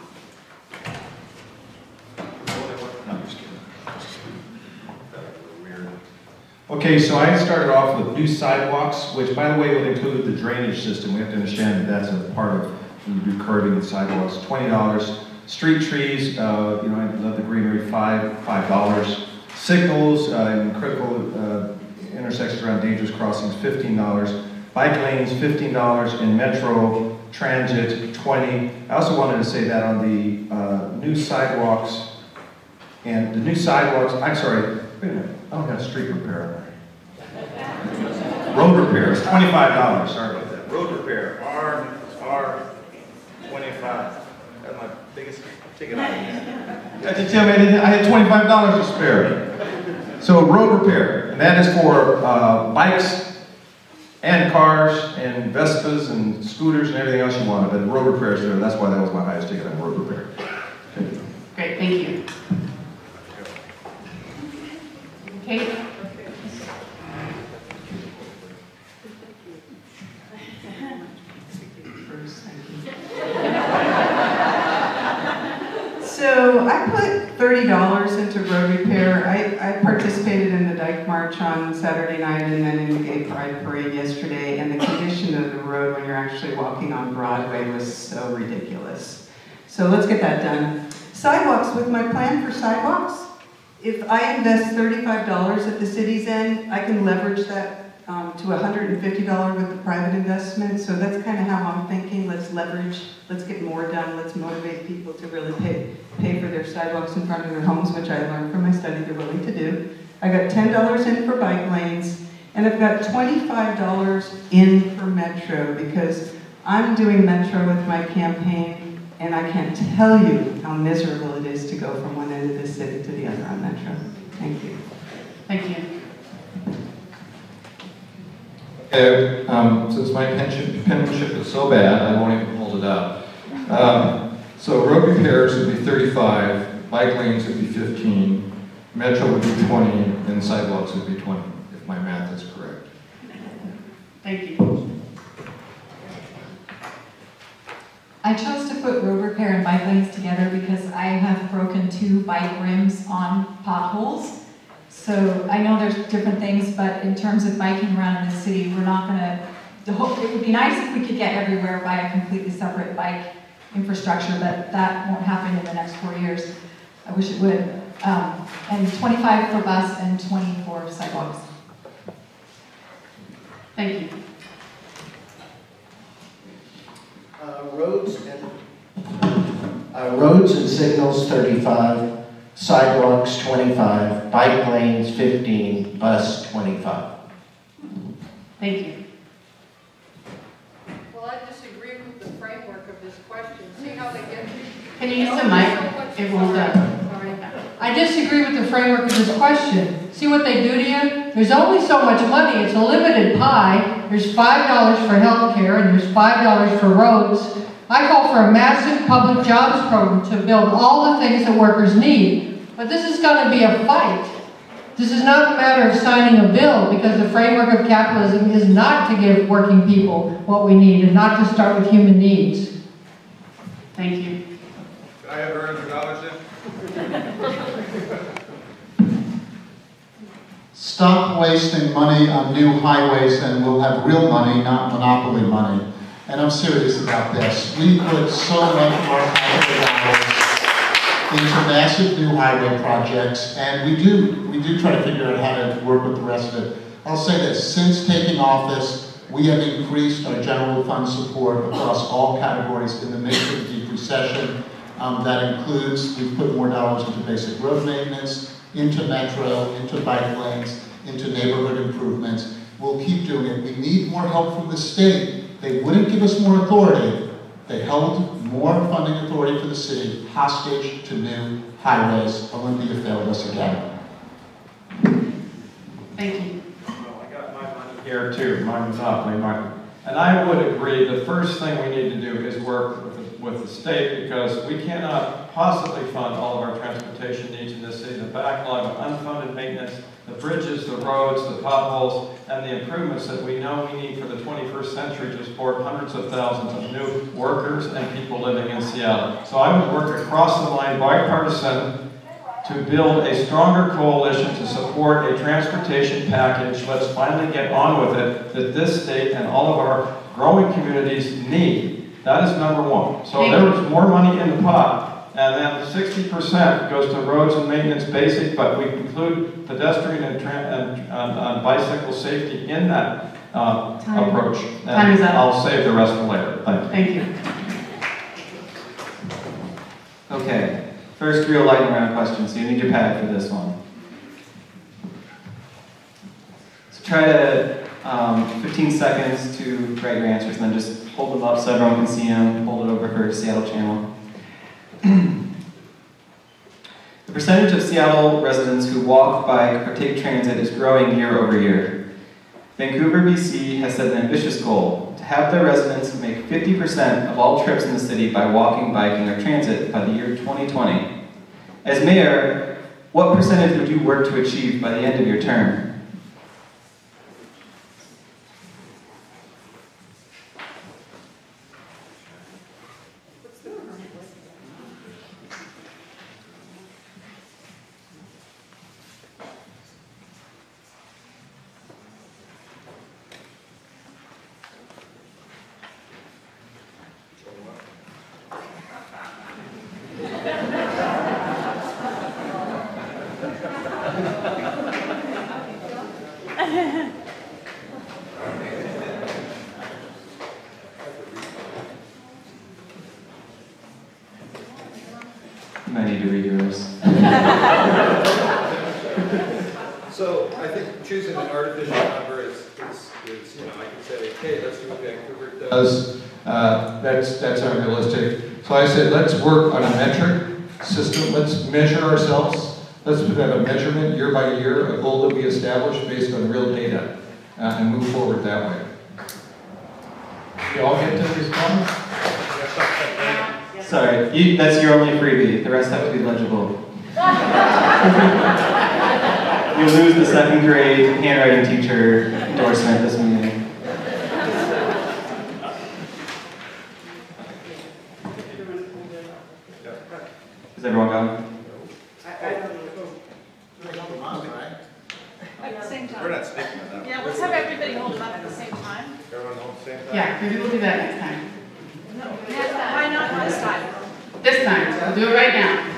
Okay, so I started off with new sidewalks, which by the way would include the drainage system. We have to understand that that's a part of, when you do curving and sidewalks, twenty dollars. Street trees, uh, you know, I love the greenery, five, five dollars. Signals, uh, in critical, uh, intersections around dangerous crossings, fifteen dollars. Bike lanes, fifteen dollars. In metro transit, twenty. I also wanted to say that on the, uh, new sidewalks, and the new sidewalks, I'm sorry, wait a minute, I don't have street repair. Road repair is twenty-five dollars, sorry about that. Road repair, R, R, twenty-five. That's my biggest ticket item. You had to tell me I didn't, I had twenty-five dollars to spare. So road repair, and that is for, uh, bikes and cars and Vespas and scooters and everything else you wanted, but road repair is there, that's why that was my highest ticket on road repair. Great, thank you. Kate? Bruce, thank you. So I put thirty dollars into road repair. I, I participated in the Dyke March on Saturday night and then in the Gay Pride Parade yesterday, and the condition of the road when you're actually walking on Broadway was so ridiculous. So let's get that done. Sidewalks, with my plan for sidewalks, if I invest thirty-five dollars at the city's end, I can leverage that um, to hundred and fifty dollars with the private investment. So that's kind of how I'm thinking, let's leverage, let's get more done, let's motivate people to really pay, pay for their sidewalks in front of their homes, which I learned from my study they're willing to do. I got ten dollars in for bike lanes, and I've got twenty-five dollars in for Metro, because I'm doing Metro with my campaign, and I can't tell you how miserable it is to go from one end of the city to the other on Metro. Thank you. Thank you. Okay, um, since my pension, penmanship is so bad, I won't even hold it up. Um, so road repairs would be thirty-five, bike lanes would be fifteen, metro would be twenty, and sidewalks would be twenty, if my math is correct. Thank you. I chose to put road repair and bike lanes together because I have broken two bike rims on potholes. So I know there's different things, but in terms of biking around in the city, we're not gonna, the hope, it would be nice if we could get everywhere by a completely separate bike infrastructure, but that won't happen in the next four years. I wish it would. Um, and twenty-five for bus and twenty for sidewalks. Thank you. Uh, Roads and, uh, roads and signals, thirty-five, sidewalks, twenty-five, bike lanes, fifteen, bus, twenty-five. Thank you. Well, I disagree with the framework of this question. See how they get. you? Can you use the mic? Oh, it won't, Sorry. I disagree with the framework of this question. See what they do to you? There's only so much money, it's a limited pie. There's five dollars for healthcare and there's five dollars for roads. I call for a massive public jobs program to build all the things that workers need. But this is gonna be a fight. This is not a matter of signing a bill because the framework of capitalism is not to give working people what we need and not to start with human needs. Thank you. Could I have a hundred dollars then? Stop wasting money on new highways and we'll have real money, not monopoly money. And I'm serious about this. We put so much of our highway dollars into massive new highway projects, and we do, we do try to figure out how to work with the rest of it. I'll say this, since taking office, we have increased our general fund support across all categories in the midst of the deep recession. Um, that includes, we've put more dollars into basic road maintenance, into metro, into bike lanes, into neighborhood improvements. We'll keep doing it. We need more help from the state. They wouldn't give us more authority. They held more funding authority for the city hostage to new highways. Olympia failed us again. Thank you. Well, I got my money here too, my monopoly money. And I would agree, the first thing we need to do is work with the, with the state because we cannot possibly fund all of our transportation needs in this city. The backlog of unfunded maintenance, the bridges, the roads, the potholes, and the improvements that we know we need for the 21st century to support hundreds of thousands of new workers and people living in Seattle. So I would work across the line, bipartisan, to build a stronger coalition to support a transportation package. Let's finally get on with it, that this state and all of our growing communities need. That is number one. So there was more money in the pot, and then sixty percent goes to roads and maintenance basic, but we include pedestrian and, tran- and, and, and bicycle safety in that, uh, Time. approach. Time is up. I'll save the rest for later. Thank you. Thank you. Okay, first real lightning round question, so you need your pad for this one. So try to, um, 15 seconds to write your answers, and then just hold them up so everyone can see them, hold it over for Seattle Channel. The percentage of Seattle residents who walk, bike, or take transit is growing year over year. Vancouver, BC has set an ambitious goal to have their residents make 50% of all trips in the city by walking, biking, or transit by the year 2020. As mayor, what percentage would you work to achieve by the end of your term? I need to read yours. So I think choosing an artificial number is, is, is, you know, I can say, hey, let's do what Vancouver does. Does, uh, that's, that's unrealistic. So I said, let's work on a metric system, let's measure ourselves. Let's put out a measurement year by year, a goal that we establish based on real data, uh, and move forward that way. You all get to respond? Sorry, you, that's your only freebie. The rest have to be legible. You lose the second grade handwriting teacher endorsement this meeting. Is everyone gone? I, I don't know. At the same time. We're not sticking with that. Yeah, let's have everybody hold it up at the same time. Everyone hold the same time? Yeah, maybe we'll do that next time. No, why not this time? This time, we'll do it right now.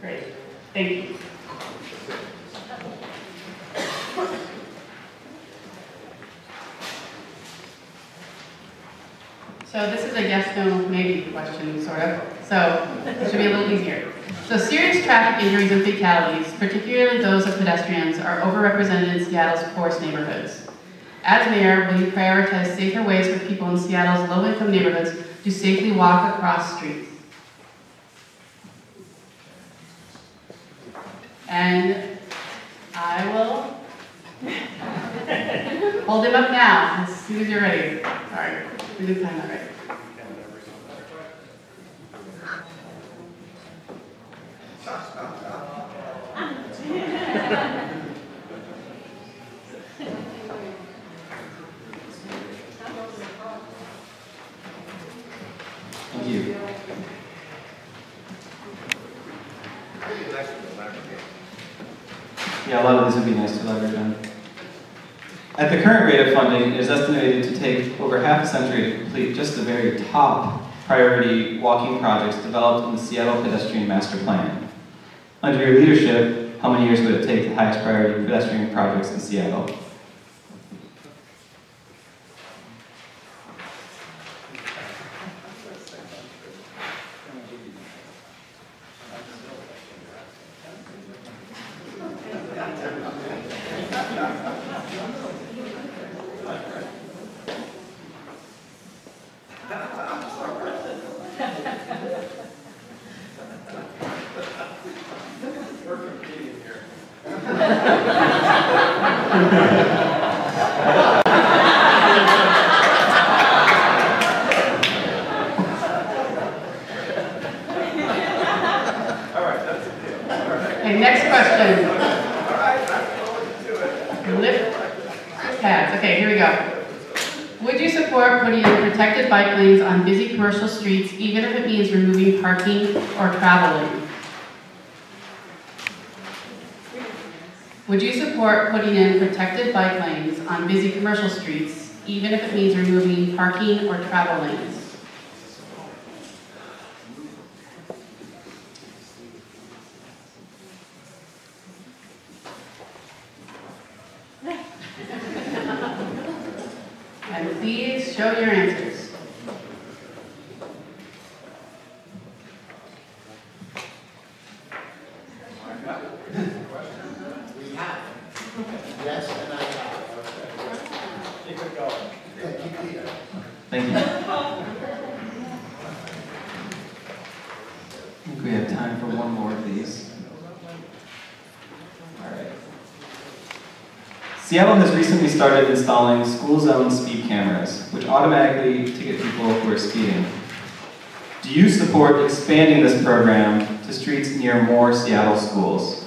Great, thank you. So this is a yes, no, maybe question, sort of. So it should be a little easier. So serious injuries and fatalities, particularly those of pedestrians, are overrepresented in Seattle's poorest neighborhoods. As mayor, will you prioritize safer ways for people in Seattle's low-income neighborhoods to safely walk across streets? And I will hold him up now, as soon as you're ready. Right, we did time that right. Thank you. Yeah, a lot of this would be nice to leverage on. At the current rate of funding, it is estimated to take over half a century to complete just the very top priority walking projects developed in the Seattle Pedestrian Master Plan. Under your leadership, how many years would it take the highest priority pedestrian projects in Seattle? Okay, next question. Lift pads, okay, here we go. Would you support putting in protected bike lanes on busy commercial streets, even if it means removing parking or traveling? Would you support putting in protected bike lanes on busy commercial streets, even if it means removing parking or travel lanes? And please show your answers. We have. Yes, and I have. Keep it going. Keep it Thank you. I think we have time for one more of these. All right. Seattle has recently started installing school zone speed cameras, which automatically ticket people who are speeding. Do you support expanding this program to streets near more Seattle schools?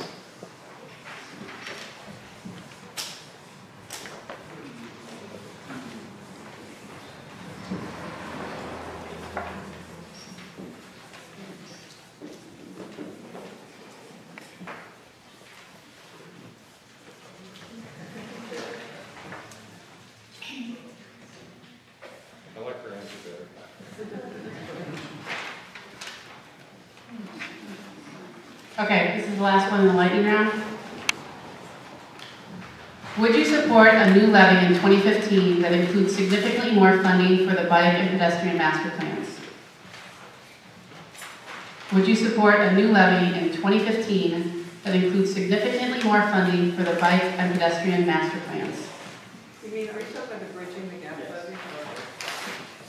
I like her answer better. Okay, this is the last one in the lightning round. Would you support a new levy in 2015 that includes significantly more funding for the bike and pedestrian master plans? Would you support a new levy in 2015 that includes significantly more funding for the bike and pedestrian master plans? You mean, are you talking about the bridging the gap levy?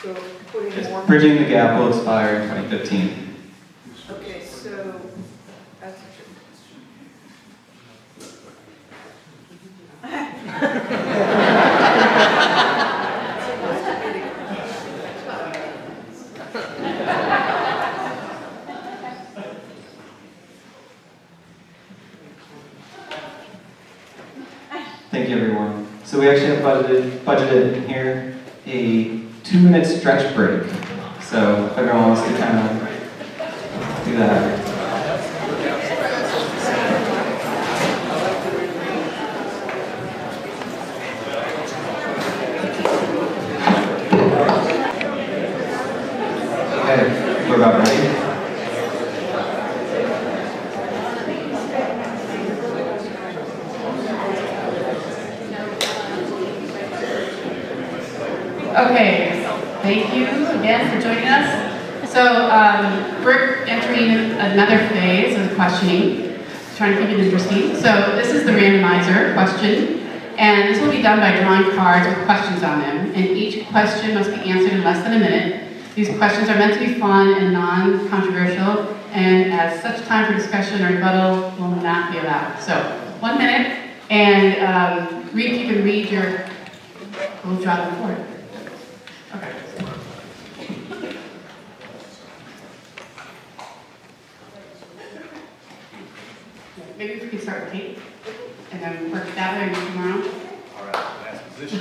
So putting more. Bridging the Gap will expire in 2015. Okay, so, that's a Thank you, everyone. So we actually have budgeted, budgeted in here a two-minute stretch break. So if everyone wants to kind of do that. Okay, we're about ready. Okay, again for joining us. So um, we're entering another phase of questioning, trying to keep it interesting. So this is the randomizer question, and this will be done by drawing cards with questions on them, and each question must be answered in less than a minute. These questions are meant to be fun and non-controversial, and as such time for discussion or rebuttal will not be allowed. So one minute, and um, read, you can read your, we'll draw them for Maybe we can start with Kate, and then work that way and come around. All right, last position.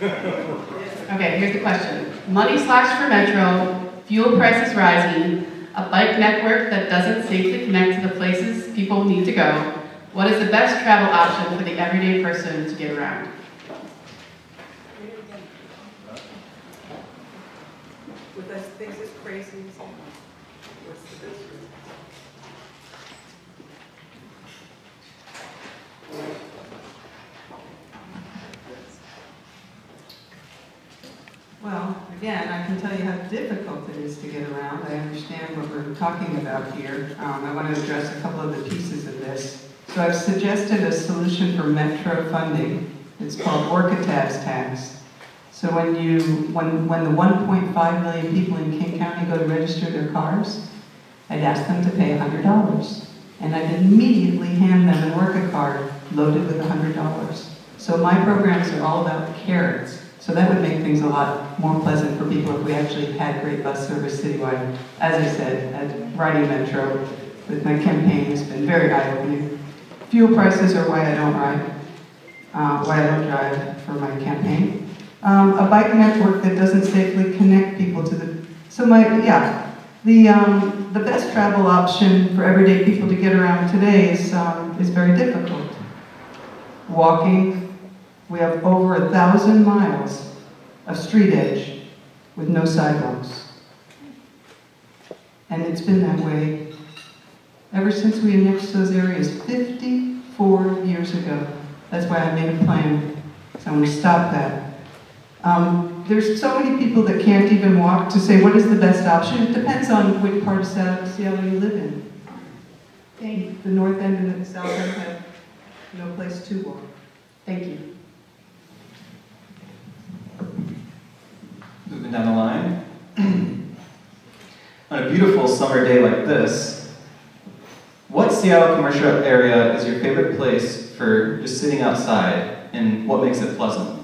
Okay, here's the question. Money slashed for Metro, fuel prices rising, a bike network that doesn't safely connect to the places people need to go. What is the best travel option for the everyday person to get around? With us, things as crazy as, what's the best route? Well, again, I can tell you how difficult it is to get around. I understand what we're talking about here. Um, I want to address a couple of the pieces of this. So I've suggested a solution for metro funding. It's called Orcatab's tax. So when you, when, when the 1.5 million people in King County go to register their cars, I'd ask them to pay $100. And I'd immediately hand them an Orca card loaded with $100. So my programs are all about carrots. So that would make things a lot more pleasant for people if we actually had great bus service citywide. As I said, at riding Metro, with my campaign, has been very eye-opening. Fuel prices are why I don't ride, uh, why I don't drive for my campaign. Um, a bike network that doesn't safely connect people to the, so my, yeah, the, um, the best travel option for everyday people to get around today is, um, is very difficult. Walking, we have over a thousand miles of street edge with no sidewalks. And it's been that way ever since we annexed those areas 54 years ago. That's why I made a plan. So I'm going to stop that. Um, there's so many people that can't even walk to say what is the best option. It depends on which part of Seattle Seattle you live in. Thank you. The north end and the south end have no place to walk. Thank you. Moving down the line. On a beautiful summer day like this, what Seattle commercial area is your favorite place for just sitting outside and what makes it pleasant?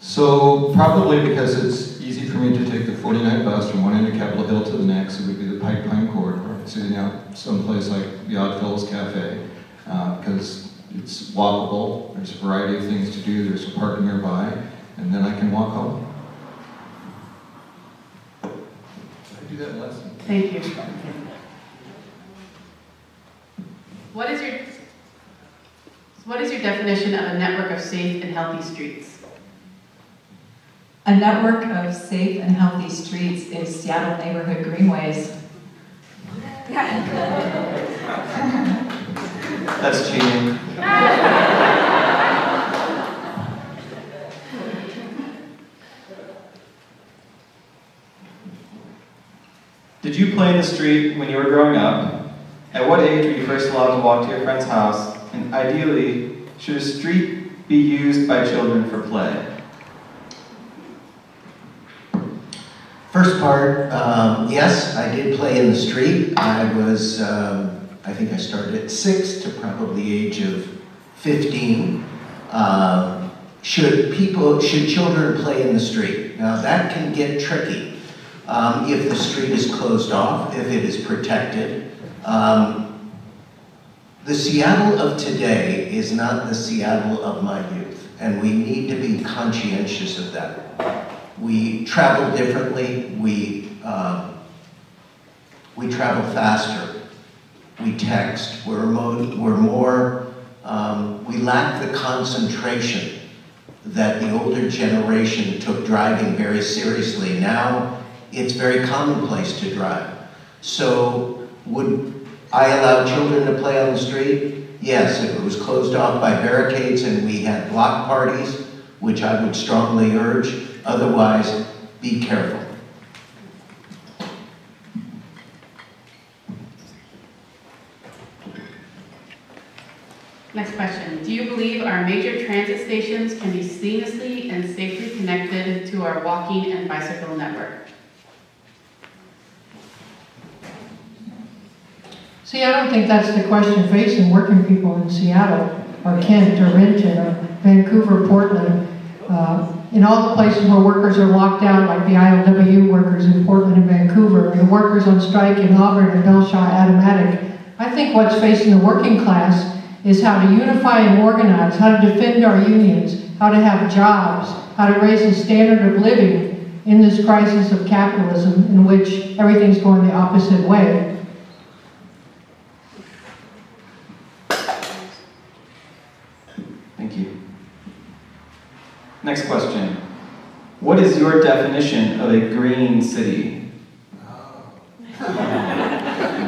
So probably because it's easy for me to take the 49 bus from one end of Capitol Hill to the next, it would be the Pike Pine Corridor, sitting out someplace like the Odd Fellows Cafe, uh, because it's walkable, there's a variety of things to do, there's a park nearby, and then I can walk home. Did I do that in less than? Thank you. What is your, what is your definition of a network of safe and healthy streets? A network of safe and healthy streets is Seattle neighborhood greenways. That's cheating. Did you play in the street when you were growing up? At what age were you first allowed to walk to your friend's house? And ideally, should a street be used by children for play? First part, um, yes, I did play in the street. I was, um, I think I started at six to probably the age of 15. Um, should people, should children play in the street? Now that can get tricky um, if the street is closed off, if it is protected. Um, the Seattle of today is not the Seattle of my youth, and we need to be conscientious of that. We travel differently. We, um, we travel faster. We text. We're, mo- we're more, um, we lack the concentration that the older generation took driving very seriously. Now it's very commonplace to drive. So would I allow children to play on the street? Yes, if it was closed off by barricades and we had block parties, which I would strongly urge. Otherwise, be careful. Next question. Do you believe our major transit stations can be seamlessly and safely connected to our walking and bicycle network? See, I don't think that's the question facing working people in Seattle, or Kent, or Renton, or Vancouver, Portland. Uh, in all the places where workers are locked out, like the ILWU workers in Portland and Vancouver, the workers on strike in Auburn and Belshaw, Adamatic. I think what's facing the working class is how to unify and organize, how to defend our unions, how to have jobs, how to raise the standard of living in this crisis of capitalism in which everything's going the opposite way. Thank you. Next question. What is your definition of a green city?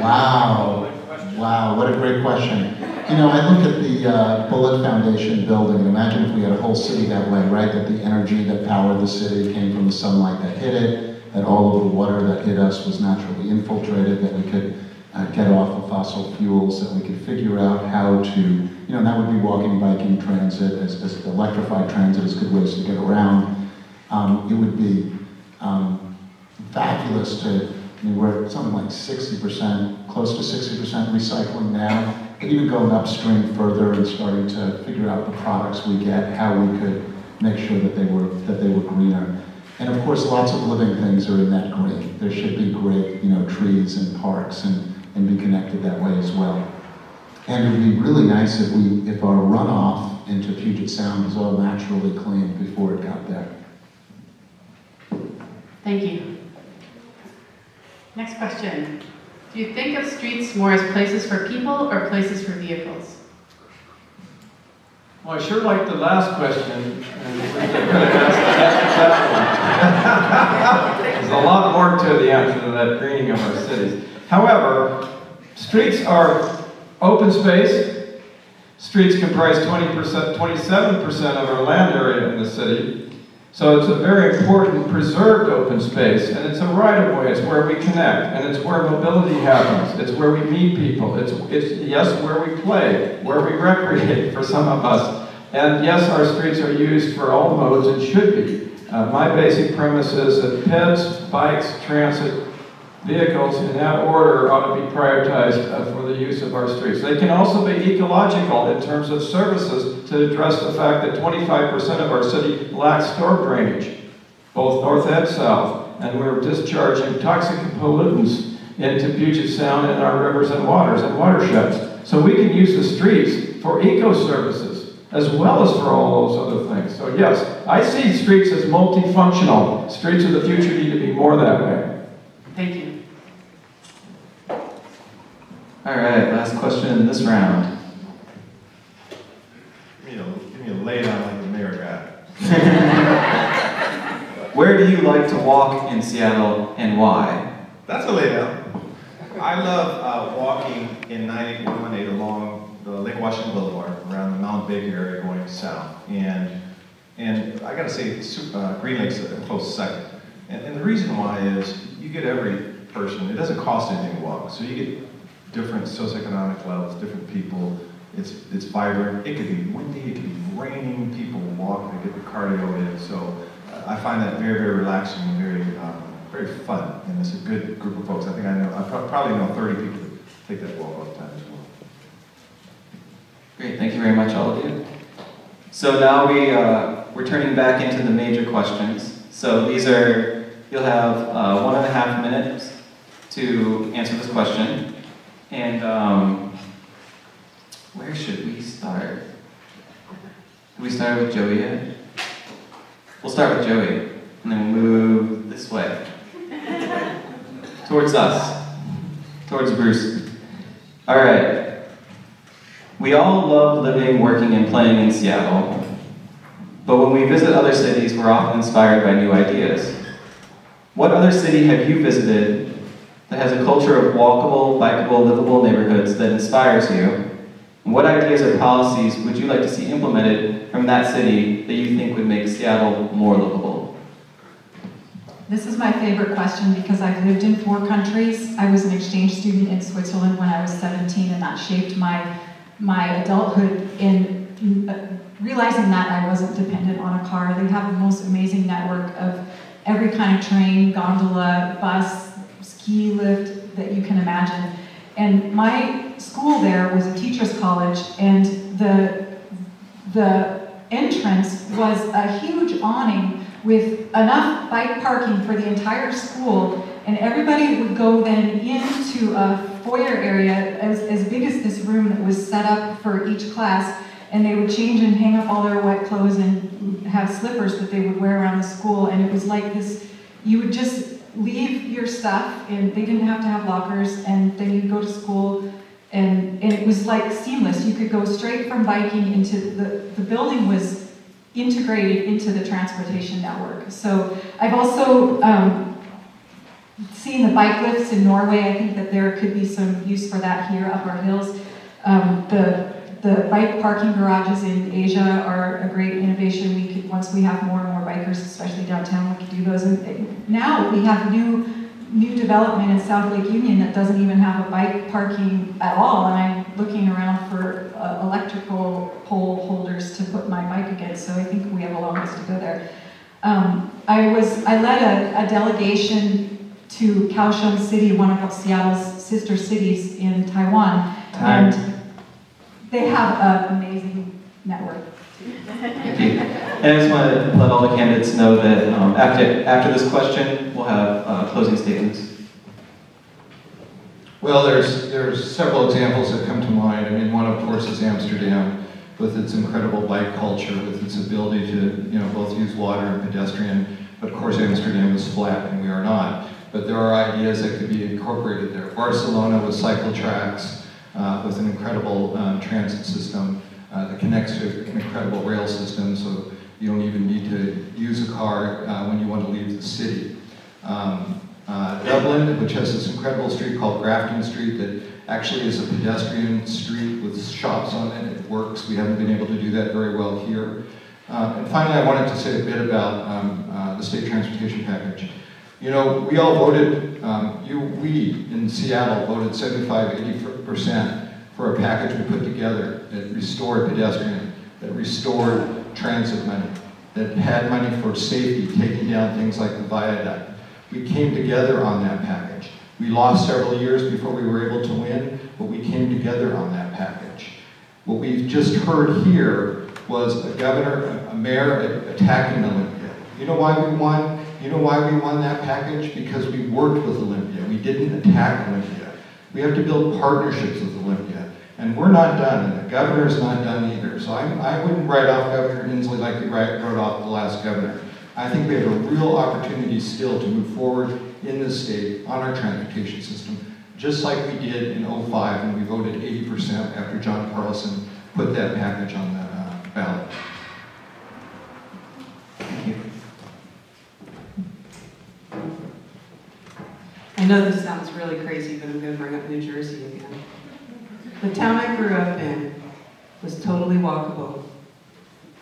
Wow, wow, what a great question. You know, I look at the uh, Bullitt Foundation building, imagine if we had a whole city that way, right? That the energy that powered the city came from the sunlight that hit it, that all of the water that hit us was naturally infiltrated, that we could uh, get off of fossil fuels, that we could figure out how to, you know, that would be walking, biking, transit, as, as electrified transit is good ways to get around. Um, it would be um, fabulous to, I mean, we're something like 60%, close to 60% recycling now, but even going upstream further and starting to figure out the products we get, how we could make sure that they were, that they were greener. And of course, lots of living things are in that green. There should be great, you know, trees and parks and, and be connected that way as well. And it would be really nice if we, if our runoff into Puget Sound was all naturally clean before it got there. Thank you. Next question. Do you think of streets more as places for people or places for vehicles? Well, I sure like the last question. and we could ask that. There's a lot more to the answer to that greening of our cities. However, streets are open space. Streets comprise 20%, 27% of our land area in the city. So it's a very important preserved open space, and it's a right-of-way. It's where we connect, and it's where mobility happens. It's where we meet people. It's, it's yes, where we play, where we recreate for some of us. And yes, our streets are used for all modes and should be. Uh, my basic premise is that peds, bikes, transit, vehicles in that order ought to be prioritized uh, for the use of our streets. They can also be ecological in terms of services to address the fact that 25% of our city lacks storm drainage, both north and south, and we're discharging toxic pollutants into Puget Sound and our rivers and waters and watersheds. So we can use the streets for eco services as well as for all those other things. So yes, I see streets as multifunctional. Streets of the future need to be more that way. Thank you. All right, last question in this round. Give me a, give me a lay down like the mayor got. Where do you like to walk in Seattle and why? That's a lay down. I love uh, walking in 9118 along the Lake Washington Boulevard, around the Mount Baker area going south. And, and I gotta say, uh, Green Lake's a close second. And, and the reason why is, you get every person, it doesn't cost anything to walk, so you get different socioeconomic levels, different people. It's, it's vibrant, it could be windy, it could be raining, people walk, they get the cardio in. So uh, I find that very, very relaxing and very, um, very fun. And it's a good group of folks. I think I know, I prob- probably know 30 people that take that walk all the time as well. Great, thank you very much, all of you. So now we, uh, we're turning back into the major questions. So these are, you'll have uh, one and a half minutes to answer this question. And um, where should we start? Do we start with Joey yet? We'll start with Joey, and then move this way. Towards us. Towards Bruce. All right. We all love living, working, and playing in Seattle. But when we visit other cities, we're often inspired by new ideas. What other city have you visited that has a culture of walkable, bikeable, livable neighborhoods that inspires you? And what ideas or policies would you like to see implemented from that city that you think would make Seattle more livable? This is my favorite question because I've lived in four countries. I was an exchange student in Switzerland when I was 17, and that shaped my, my adulthood in uh, realizing that I wasn't dependent on a car. They have the most amazing network of every kind of train, gondola, bus, ski lift that you can imagine. And my school there was a teacher's college, and the, the entrance was a huge awning with enough bike parking for the entire school, and everybody would go then into a foyer area as, as big as this room that was set up for each class, and they would change and hang up all their wet clothes and have slippers that they would wear around the school, and it was like this, you would just leave your stuff, and they didn't have to have lockers, and then you'd go to school, and, and it was like seamless. You could go straight from biking into the, the building was integrated into the transportation network. So I've also um, seen the bike lifts in Norway. I think that there could be some use for that here up our hills. Um, the the bike parking garages in Asia are a great innovation. We could once we have more and more bikers, especially downtown, we could do those. And now we have new new development in South Lake Union that doesn't even have a bike parking at all. And I'm looking around for uh, electrical pole holders to put my bike against. So I think we have a long ways to go there. Um, I was I led a, a delegation to Kaohsiung City, one of Seattle's sister cities in Taiwan, Time. and they have an amazing network. And I just want to let all the candidates know that um, after, after this question, we'll have uh, closing statements. Well, there's, there's several examples that come to mind. I mean, one, of course, is Amsterdam with its incredible bike culture, with its ability to, you know, both use water and pedestrian. But of course, Amsterdam is flat, and we are not. But there are ideas that could be incorporated there. Barcelona with cycle tracks, uh, with an incredible um, transit system uh, that connects to an incredible rail system, so you don't even need to use a car uh, when you want to leave the city. Um, uh, Dublin, which has this incredible street called Grafton Street that actually is a pedestrian street with shops on it. It works. We haven't been able to do that very well here. Uh, and finally, I wanted to say a bit about um, uh, the state transportation package. You know, we all voted, um, you, we in Seattle voted 75, 80% for a package we put together that restored pedestrian, that restored transit money, that had money for safety, taking down things like the viaduct. We came together on that package. We lost several years before we were able to win, but we came together on that package. What we've just heard here was a governor, a mayor attacking Olympia. You know why we won? You know why we won that package? Because we worked with Olympia. We didn't attack Olympia. We have to build partnerships with Olympia. And we're not done, and the is not done either. So I, I wouldn't write off Governor Inslee like write, wrote off the last governor. I think we have a real opportunity still to move forward in this state on our transportation system, just like we did in 05 when we voted 80% after John Carlson put that package on the uh, ballot. Thank you. I know this sounds really crazy, but I'm going to bring up New Jersey again. The town I grew up in was totally walkable.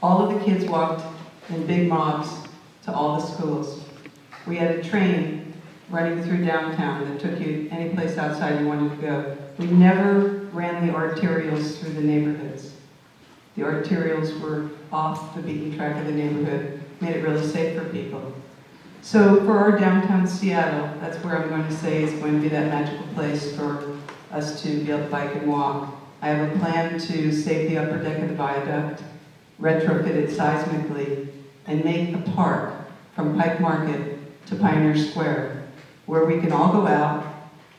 All of the kids walked in big mobs to all the schools. We had a train running through downtown that took you any place outside you wanted to go. We never ran the arterials through the neighborhoods. The arterials were off the beaten track of the neighborhood, made it really safe for people. So for our downtown Seattle, that's where I'm going to say is going to be that magical place for us to be able to bike and walk. I have a plan to save the upper deck of the viaduct, retrofit it seismically, and make a park from Pike Market to Pioneer Square, where we can all go out,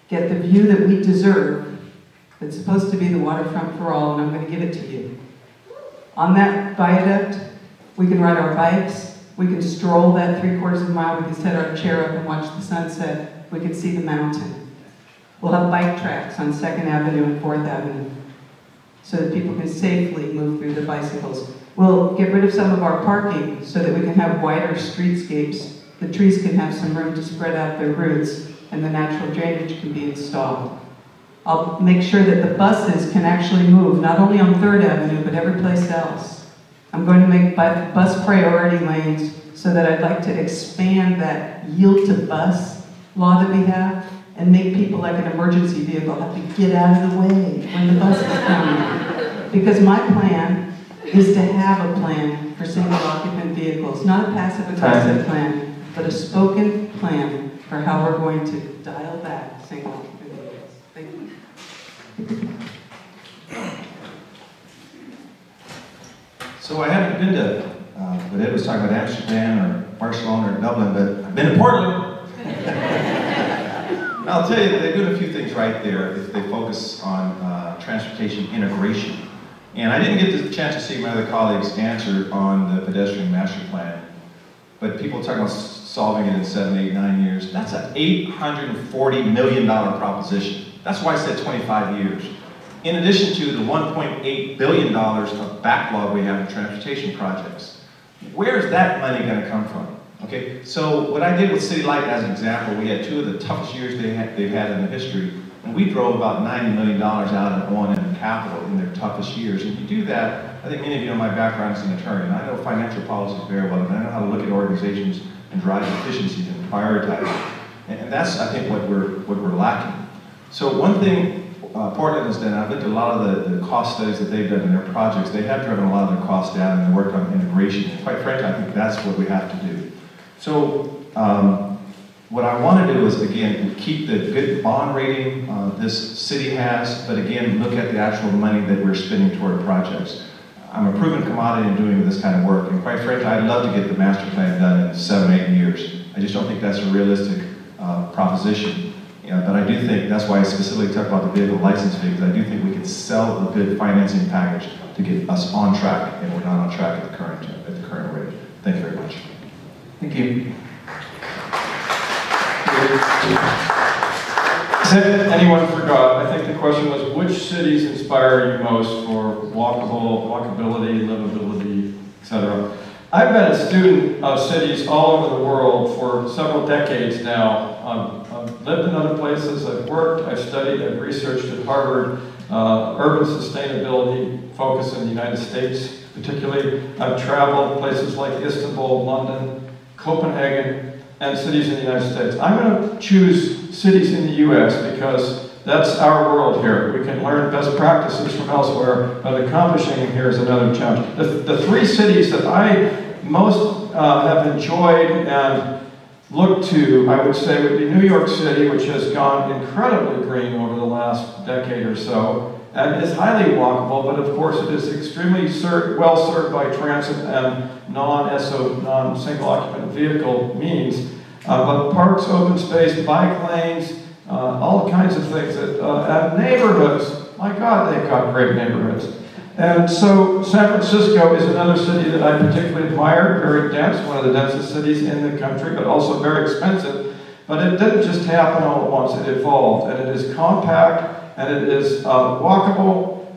get the view that we deserve. It's supposed to be the waterfront for all, and I'm going to give it to you. On that viaduct, we can ride our bikes, we can stroll that three quarters of a mile, we can set our chair up and watch the sunset, we can see the mountain. We'll have bike tracks on Second Avenue and Fourth Avenue, so that people can safely move through the bicycles. We'll get rid of some of our parking so that we can have wider streetscapes. The trees can have some room to spread out their roots, and the natural drainage can be installed. I'll make sure that the buses can actually move, not only on Third Avenue, but every place else. I'm going to make bus priority lanes so that I'd like to expand that yield to bus law that we have and make people like an emergency vehicle have to get out of the way when the bus is coming. Because my plan is to have a plan for single occupant vehicles, not a passive aggressive plan, but a spoken plan for how we're going to dial back single occupant vehicles. Thank you. So I haven't been to, uh, what Ed was talking about Amsterdam or Barcelona or Dublin, but I've been to Portland. I'll tell you, they're doing a few things right there if they focus on uh, transportation integration. And I didn't get the chance to see my other colleagues answer on the pedestrian master plan. But people talking about solving it in seven, eight, nine years. That's an $840 million proposition. That's why I said 25 years. In addition to the $1.8 billion of backlog we have in transportation projects. Where's that money going to come from? Okay, so what I did with City Light as an example, we had two of the toughest years they had, they've had in their history, and we drove about $90 million out of O&M capital in their toughest years. And if you do that, I think many of you know my background as an attorney, and I know financial policies very well, and I know how to look at organizations and drive efficiencies and prioritize. And, and that's, I think, what we're, what we're lacking. So one thing uh, Portland has done, I've looked at a lot of the, the cost studies that they've done in their projects, they have driven a lot of their costs down and they worked on integration. Quite frankly, I think that's what we have to do. So um, what I want to do is, again, keep the good bond rating uh, this city has, but again, look at the actual money that we're spending toward projects. I'm a proven commodity in doing this kind of work, and quite frankly, I'd love to get the master plan done in seven, eight years. I just don't think that's a realistic uh, proposition. But I do think, that's why I specifically talked about the vehicle license fee, because I do think we could sell a good financing package to get us on track, and we're not on track at the current, at the current rate. Thank you very much. Thank you. Said anyone forgot, I think the question was, which cities inspire you most for walkable, walkability, livability, etc.? I've been a student of cities all over the world for several decades now. Um, I've lived in other places, I've worked, I've studied, I've researched at Harvard, uh, urban sustainability focus in the United States particularly. I've traveled places like Istanbul, London, Copenhagen, and cities in the United States. I'm going to choose cities in the U.S. because that's our world here. We can learn best practices from elsewhere, but accomplishing them here is another challenge. The, the three cities that I most uh, have enjoyed and looked to, I would say, would be New York City, which has gone incredibly green over the last decade or so, and is highly walkable, but of course it is extremely ser well served by transit and non-SO, non-single occupant vehicle means. Uh, but parks, open space, bike lanes, uh, all kinds of things that, uh, neighborhoods. My God, they've got great neighborhoods. And so San Francisco is another city that I particularly admire, very dense, one of the densest cities in the country, but also very expensive. But it didn't just happen all at once, it evolved, and it is compact, and it is uh, walkable,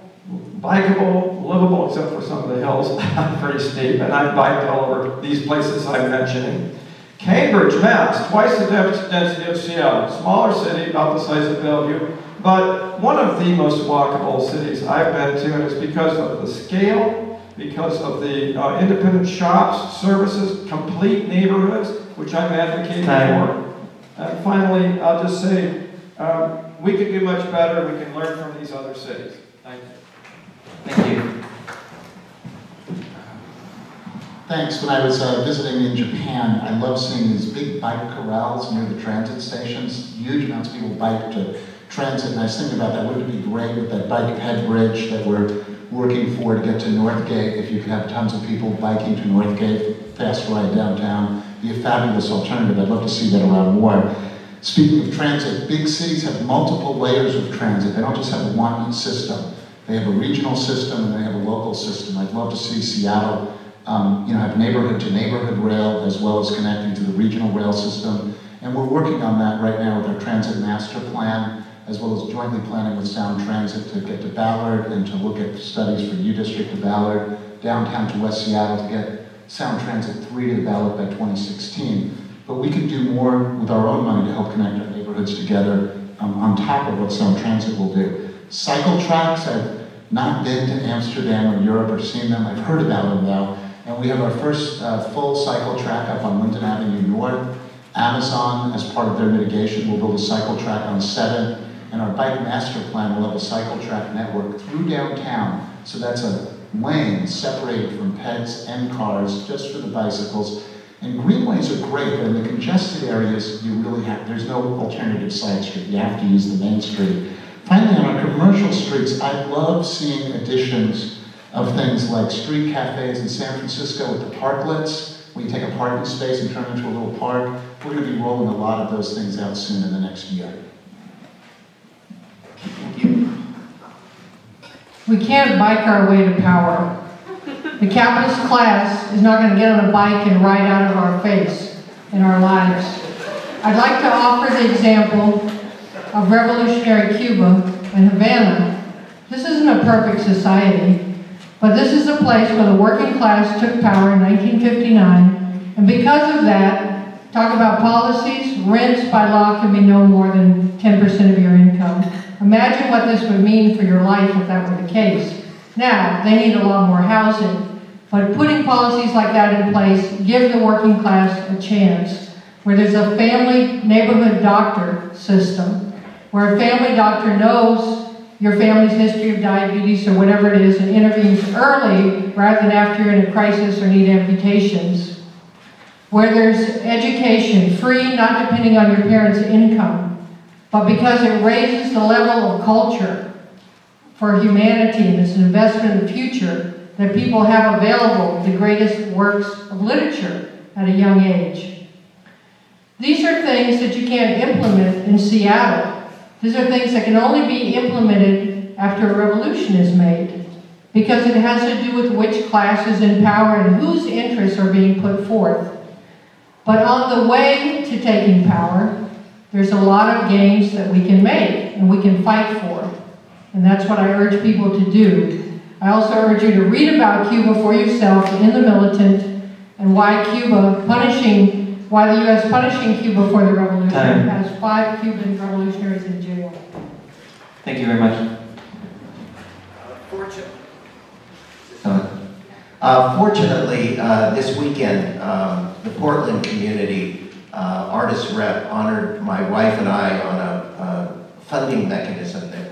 bikeable, livable, except for some of the hills, pretty steep, and I've biked all over these places I'm mentioning. Cambridge, Mass, twice the density of Seattle, smaller city, about the size of Bellevue, But one of the most walkable cities I've been to, and it's because of the scale, because of the uh, independent shops, services, complete neighborhoods, which I'm advocating for. And finally, I'll just say, um, we could do much better. We can learn from these other cities. Thank you. Thank you. Thanks. When I was uh, visiting in Japan, I love seeing these big bike corrals near the transit stations. Huge amounts of people bike to transit, and I was thinking about that. Wouldn't it be great with that bike ped bridge that we're working for to get to Northgate? If you could have tons of people biking to Northgate, fast ride downtown, be a fabulous alternative. I'd love to see that around more. Speaking of transit, big cities have multiple layers of transit. They don't just have one system. They have a regional system and they have a local system. I'd love to see Seattle um, you know, have neighborhood to neighborhood rail as well as connecting to the regional rail system. And we're working on that right now with our transit master plan, as well as jointly planning with Sound Transit to get to Ballard and to look at studies for U District to Ballard, downtown to West Seattle to get Sound Transit 3 to Ballard by 2016. But we can do more with our own money to help connect our neighborhoods together um, on top of what Sound Transit will do. Cycle tracks, I've not been to Amsterdam or Europe or seen them. I've heard about them though. And we have our first uh, full cycle track up on Linden Avenue North. Amazon, as part of their mitigation, will build a cycle track on 7. And our bike master plan will have a cycle track network through downtown. So that's a lane separated from peds and cars just for the bicycles. And greenways are great, but in the congested areas, you really have, there's no alternative side street. You have to use the main street. Finally, on our commercial streets, I love seeing additions of things like street cafes in San Francisco with the parklets. We take a parking space and turn it into a little park. We're going to be rolling a lot of those things out soon in the next year. We can't bike our way to power. The capitalist class is not going to get on a bike and ride out of our face in our lives. I'd like to offer the example of revolutionary Cuba and Havana. This isn't a perfect society, but this is a place where the working class took power in 1959, and because of that, talk about policies, rents by law can be no more than 10% of your income. Imagine what this would mean for your life if that were the case. Now, they need a lot more housing, but putting policies like that in place give the working class a chance, where there's a family neighborhood doctor system, where a family doctor knows your family's history of diabetes or whatever it is and intervenes early rather than after you're in a crisis or need amputations. Where there's education, free, not depending on your parents' income, but because it raises the level of culture for humanity and it's an investment in the future that people have available the greatest works of literature at a young age. These are things that you can't implement in Seattle. These are things that can only be implemented after a revolution is made because it has to do with which class is in power and whose interests are being put forth. But on the way to taking power, there's a lot of gains that we can make and we can fight for. And that's what I urge people to do. I also urge you to read about Cuba for yourself in the militant and why Cuba punishing, why the U.S. punishing Cuba for the revolution Time. has five Cuban revolutionaries in jail. Thank you very much. Fortune. Uh, fortunately, uh, this weekend, um, the Portland community uh, artist rep honored my wife and I on a, a funding mechanism that we've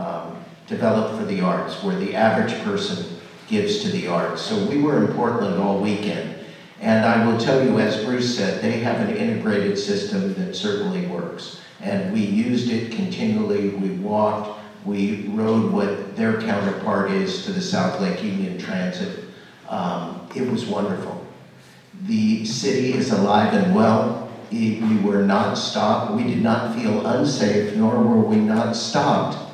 um, developed for the arts, where the average person gives to the arts. So we were in Portland all weekend. And I will tell you, as Bruce said, they have an integrated system that certainly works. And we used it continually. We walked, we rode what their counterpart is to the South Lake Union Transit. Um, it was wonderful. The city is alive and well. We we were not stopped. We did not feel unsafe, nor were we not stopped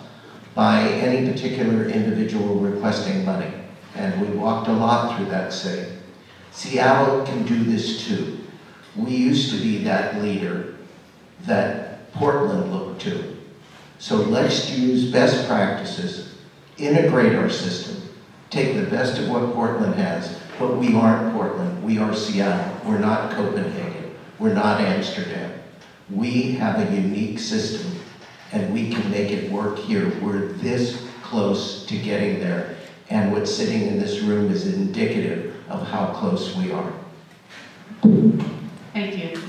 by any particular individual requesting money. And we walked a lot through that city. Seattle can do this too. We used to be that leader that Portland looked to. So let's use best practices, integrate our system, take the best of what Portland has, but we aren't Portland. We are Seattle. We're not Copenhagen. We're not Amsterdam. We have a unique system and we can make it work here. We're this close to getting there, and what's sitting in this room is indicative of how close we are. Thank you.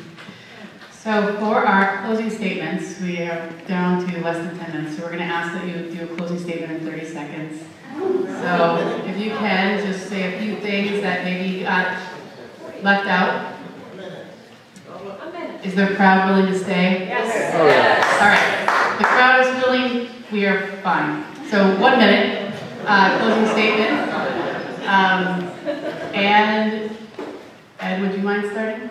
So for our closing statements, we are down to less than 10 minutes, so we're going to ask that you do a closing statement in 30 seconds. So if you can, just say a few things that maybe got left out. Is the crowd willing to stay? Yes. All right. The crowd is willing, we are fine. So one minute, uh, closing statement. Um, And Ed, would you mind starting?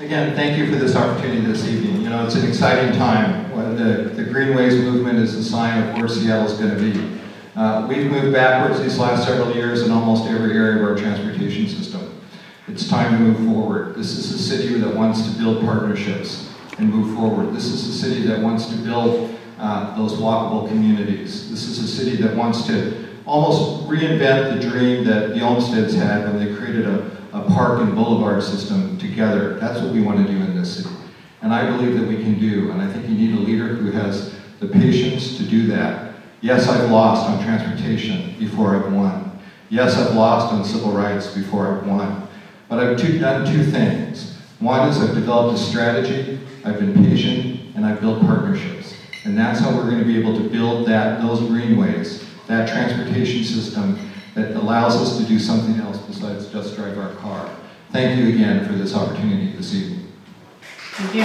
Again, thank you for this opportunity this evening. You know, it's an exciting time. When the, the Greenways movement is a sign of where Seattle's going to be. Uh, we've moved backwards these last several years in almost every area of our transportation system. It's time to move forward. This is a city that wants to build partnerships and move forward. This is a city that wants to build uh, those walkable communities. This is a city that wants to almost reinvent the dream that the Olmsteds had when they created a, a park and boulevard system together. That's what we want to do in this city. And I believe that we can do, and I think you need a leader who has the patience to do that. Yes, I've lost on transportation before I've won. Yes, I've lost on civil rights before I've won. But I've two, done two things. One is I've developed a strategy, I've been patient, and I've built partnerships. And that's how we're going to be able to build that, those greenways, that transportation system that allows us to do something else besides just drive our car. Thank you again for this opportunity this evening. Thank you.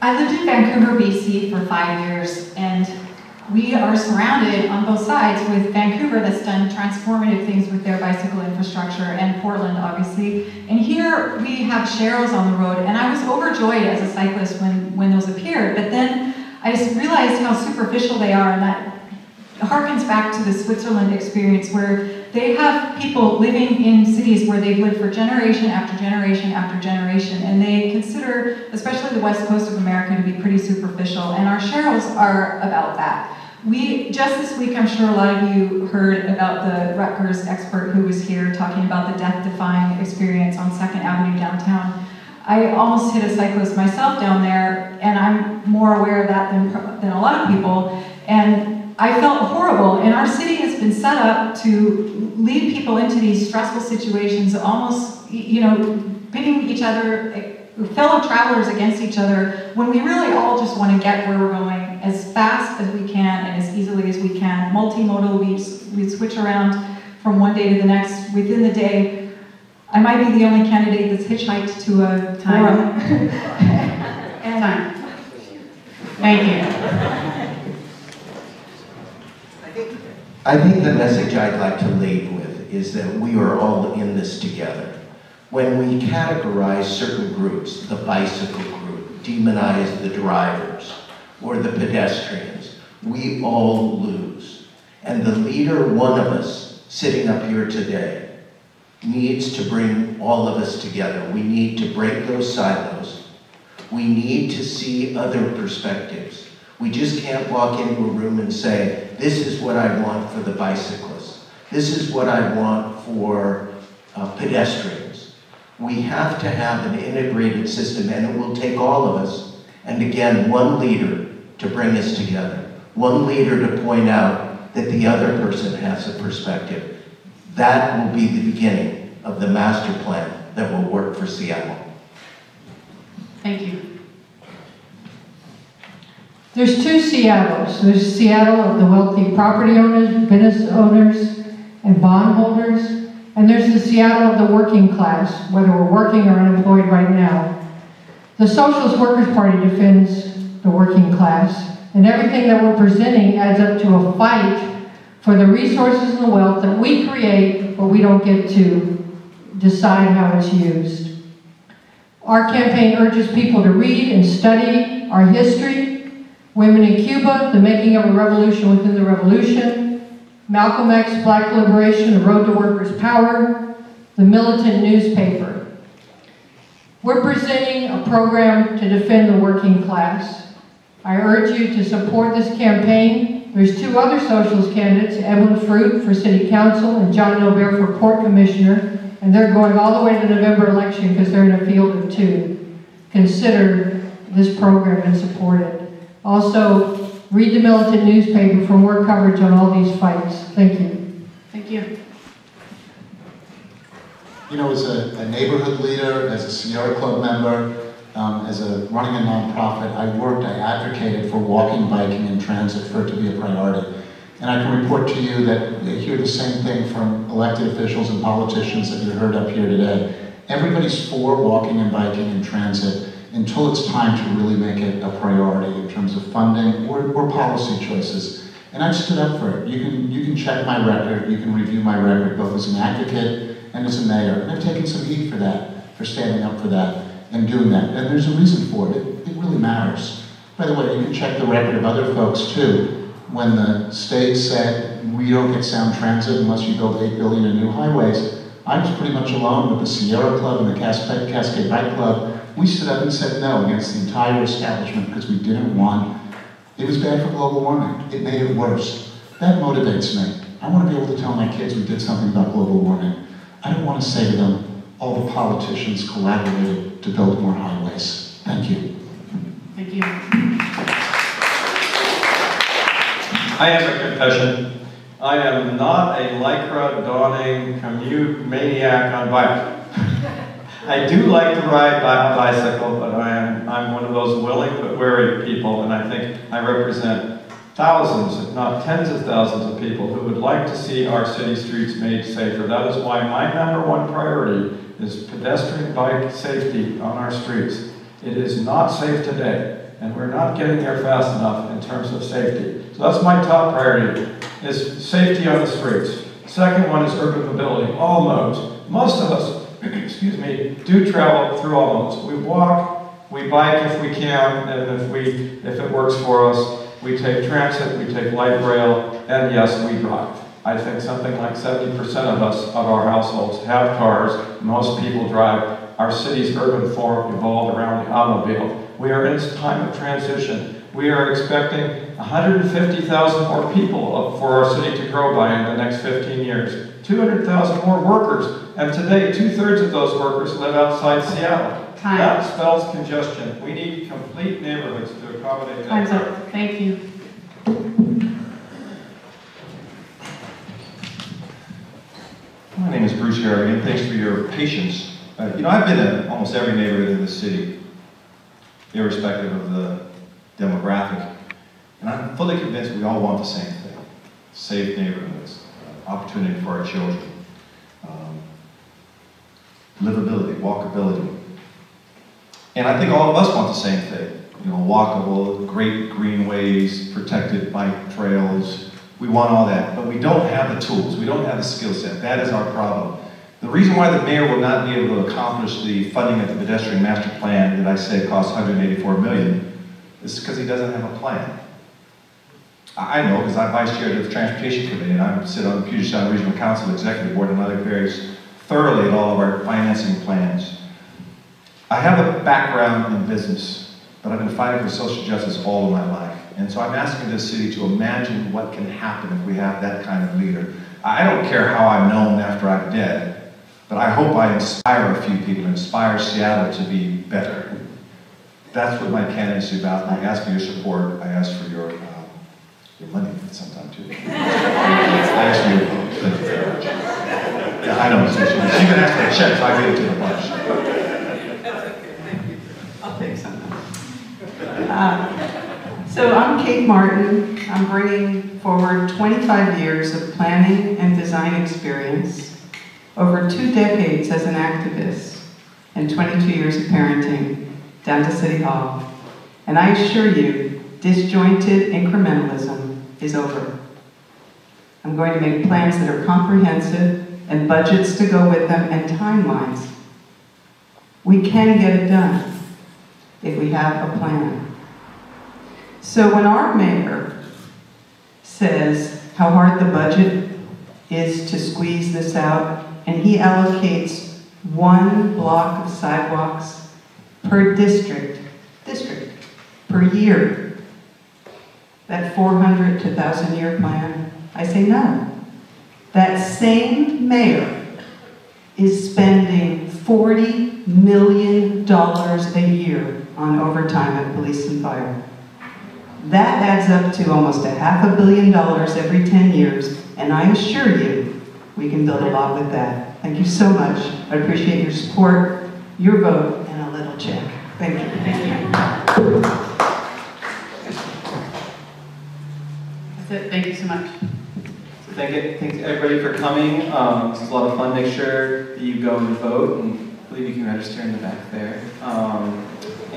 I lived in Vancouver, BC for five years, and we are surrounded on both sides with Vancouver that's done transformative things with their bicycle infrastructure, and Portland, obviously. And here we have Sharrows on the road, and I was overjoyed as a cyclist when, when those appeared, but then I just realized how superficial they are, and that harkens back to the Switzerland experience where they have people living in cities where they've lived for generation after generation after generation, and they consider, especially the west coast of America, to be pretty superficial, and our Sharrows are about that. We, just this week, I'm sure a lot of you heard about the Rutgers expert who was here talking about the death-defying experience on 2nd Avenue downtown. I almost hit a cyclist myself down there, and I'm more aware of that than, than a lot of people, and I felt horrible, and our city has been set up to lead people into these stressful situations, almost, you know, pitting each other, eh, fellow travelers against each other, when we really all just want to get where we're going as fast as we can and as easily as we can. Multimodal, we, we switch around from one day to the next within the day. I might be the only candidate that's hitchhiked to a Time. forum. and Time. Thank you. I think the message I'd like to leave with is that we are all in this together. When we categorize certain groups, the bicycle group, demonize the drivers, or the pedestrians, we all lose. And the leader, one of us, sitting up here today, needs to bring all of us together. We need to break those silos. We need to see other perspectives. We just can't walk into a room and say, this is what I want for the bicyclists. This is what I want for uh, pedestrians. We have to have an integrated system, and it will take all of us, and again, one leader to bring us together. One leader to point out that the other person has a perspective. That will be the beginning of the master plan that will work for Seattle. Thank you. There's two Seattles. There's Seattle of the wealthy property owners, business owners, and bondholders. And there's the Seattle of the working class, whether we're working or unemployed right now. The Socialist Workers Party defends the working class, and everything that we're presenting adds up to a fight for the resources and the wealth that we create, but we don't get to decide how it's used. Our campaign urges people to read and study our history, Women in Cuba, The Making of a Revolution Within the Revolution, Malcolm X, Black Liberation, The Road to Workers' Power, The Militant Newspaper. We're presenting a program to defend the working class. I urge you to support this campaign. There's two other socialist candidates, Edwin Fruit for City Council and John Naubert for Port Commissioner. and they're going all the way to the November election because they're in a field of two. Consider this program and support it. Also, read the Militant newspaper for more coverage on all these fights. Thank you. Thank you. You know, as a, a neighborhood leader, as a Sierra Club member, um, as a running a nonprofit, I worked, I advocated for walking, biking, and transit for it to be a priority. And I can report to you that I hear the same thing from elected officials and politicians that you heard up here today. Everybody's for walking and biking and transit until it's time to really make it a priority in terms of funding or, or policy choices. And I've stood up for it. You can, you can check my record, you can review my record both as an advocate and as a mayor. And I've taken some heat for that, for standing up for that and doing that. And there's a reason for it. It, it really matters. By the way, you can check the record of other folks too. When the state said we don't get sound transit unless you build 8 billion in new highways, I was pretty much alone with the Sierra Club and the Cascade, Bike Club. We stood up and said no against the entire establishment because we didn't want, it was bad for global warming. It made it worse. That motivates me. I want to be able to tell my kids we did something about global warming. I don't want to say to them, all the politicians collaborated to build more highways. Thank you. Thank you. I have a confession. I am not a lycra donning commute maniac on bike. I do like to ride by bicycle, but I am I'm one of those willing but wary people, and I think I represent thousands, if not tens of thousands of people who would like to see our city streets made safer. That is why my number one priority is pedestrian bike safety on our streets. It is not safe today, and we're not getting there fast enough in terms of safety. So that's my top priority, is safety on the streets. Second one is urban mobility, all modes. Most of us, excuse me, do travel through all modes. We walk, we bike if we can, and if we, if it works for us, we take transit, we take light rail, and yes, we drive. I think something like 70% of us, of our households, have cars. Most people drive. Our city's urban form evolved around the automobile. We are in a time of transition. We are expecting 150,000 more people for our city to grow by in the next 15 years. 200,000 more workers, and today two-thirds of those workers live outside Seattle. Time. That spells congestion. We need complete neighborhoods to accommodate that. Time's up. Thank you. My name is Bruce Harrell. Thanks for your patience. Uh, you know, I've been in almost every neighborhood in the city, irrespective of the demographic. And I'm fully convinced we all want the same thing. Safe neighborhoods, uh, opportunity for our children, um, livability, walkability. And I think all of us want the same thing. You know, walkable, great greenways, protected bike trails. We want all that, but we don't have the tools. We don't have the skill set. That is our problem. The reason why the mayor will not be able to accomplish the funding of the pedestrian master plan that I say costs 184 million is because he doesn't have a plan. I know because I'm vice chair of the transportation committee and I sit on the Puget Sound Regional Council Executive Board and I look thoroughly at all of our financing plans. I have a background in business, but I've been fighting for social justice all of my life. And so I'm asking this city to imagine what can happen if we have that kind of leader. I don't care how I'm known after I'm dead, but I hope I inspire a few people, inspire Seattle to be better. That's what my candidacy is about. I ask for your support. I ask for your, uh, your money sometime too. I ask for your vote. Thank you very much. Yeah, I know. So she, she can ask for a check, so I give it to the bunch. That's okay. Thank you. I'll take some. Uh, So I'm Kate Martin. I'm bringing forward 25 years of planning and design experience, over two decades as an activist, and 22 years of parenting down to City Hall. And I assure you, disjointed incrementalism is over. I'm going to make plans that are comprehensive and budgets to go with them and timelines. We can get it done if we have a plan. So when our mayor says how hard the budget is to squeeze this out, and he allocates one block of sidewalks per district, district, per year, that 400 to 1,000 year plan, I say no. That same mayor is spending $40 million a year on overtime at police and fire. That adds up to almost a half a billion dollars every 10 years, and I assure you, we can build a lot with that. Thank you so much. I appreciate your support, your vote, and a little check. Thank you. Thank you. That's it, thank you so much. So thank you, thanks everybody for coming. Um, this was a lot of fun. Make sure that you go and vote, and I believe you can register in the back there. Um,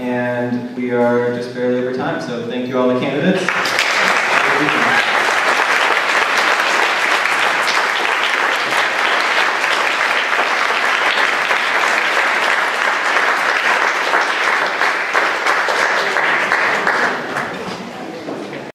and we are just barely over time, so thank you all the candidates.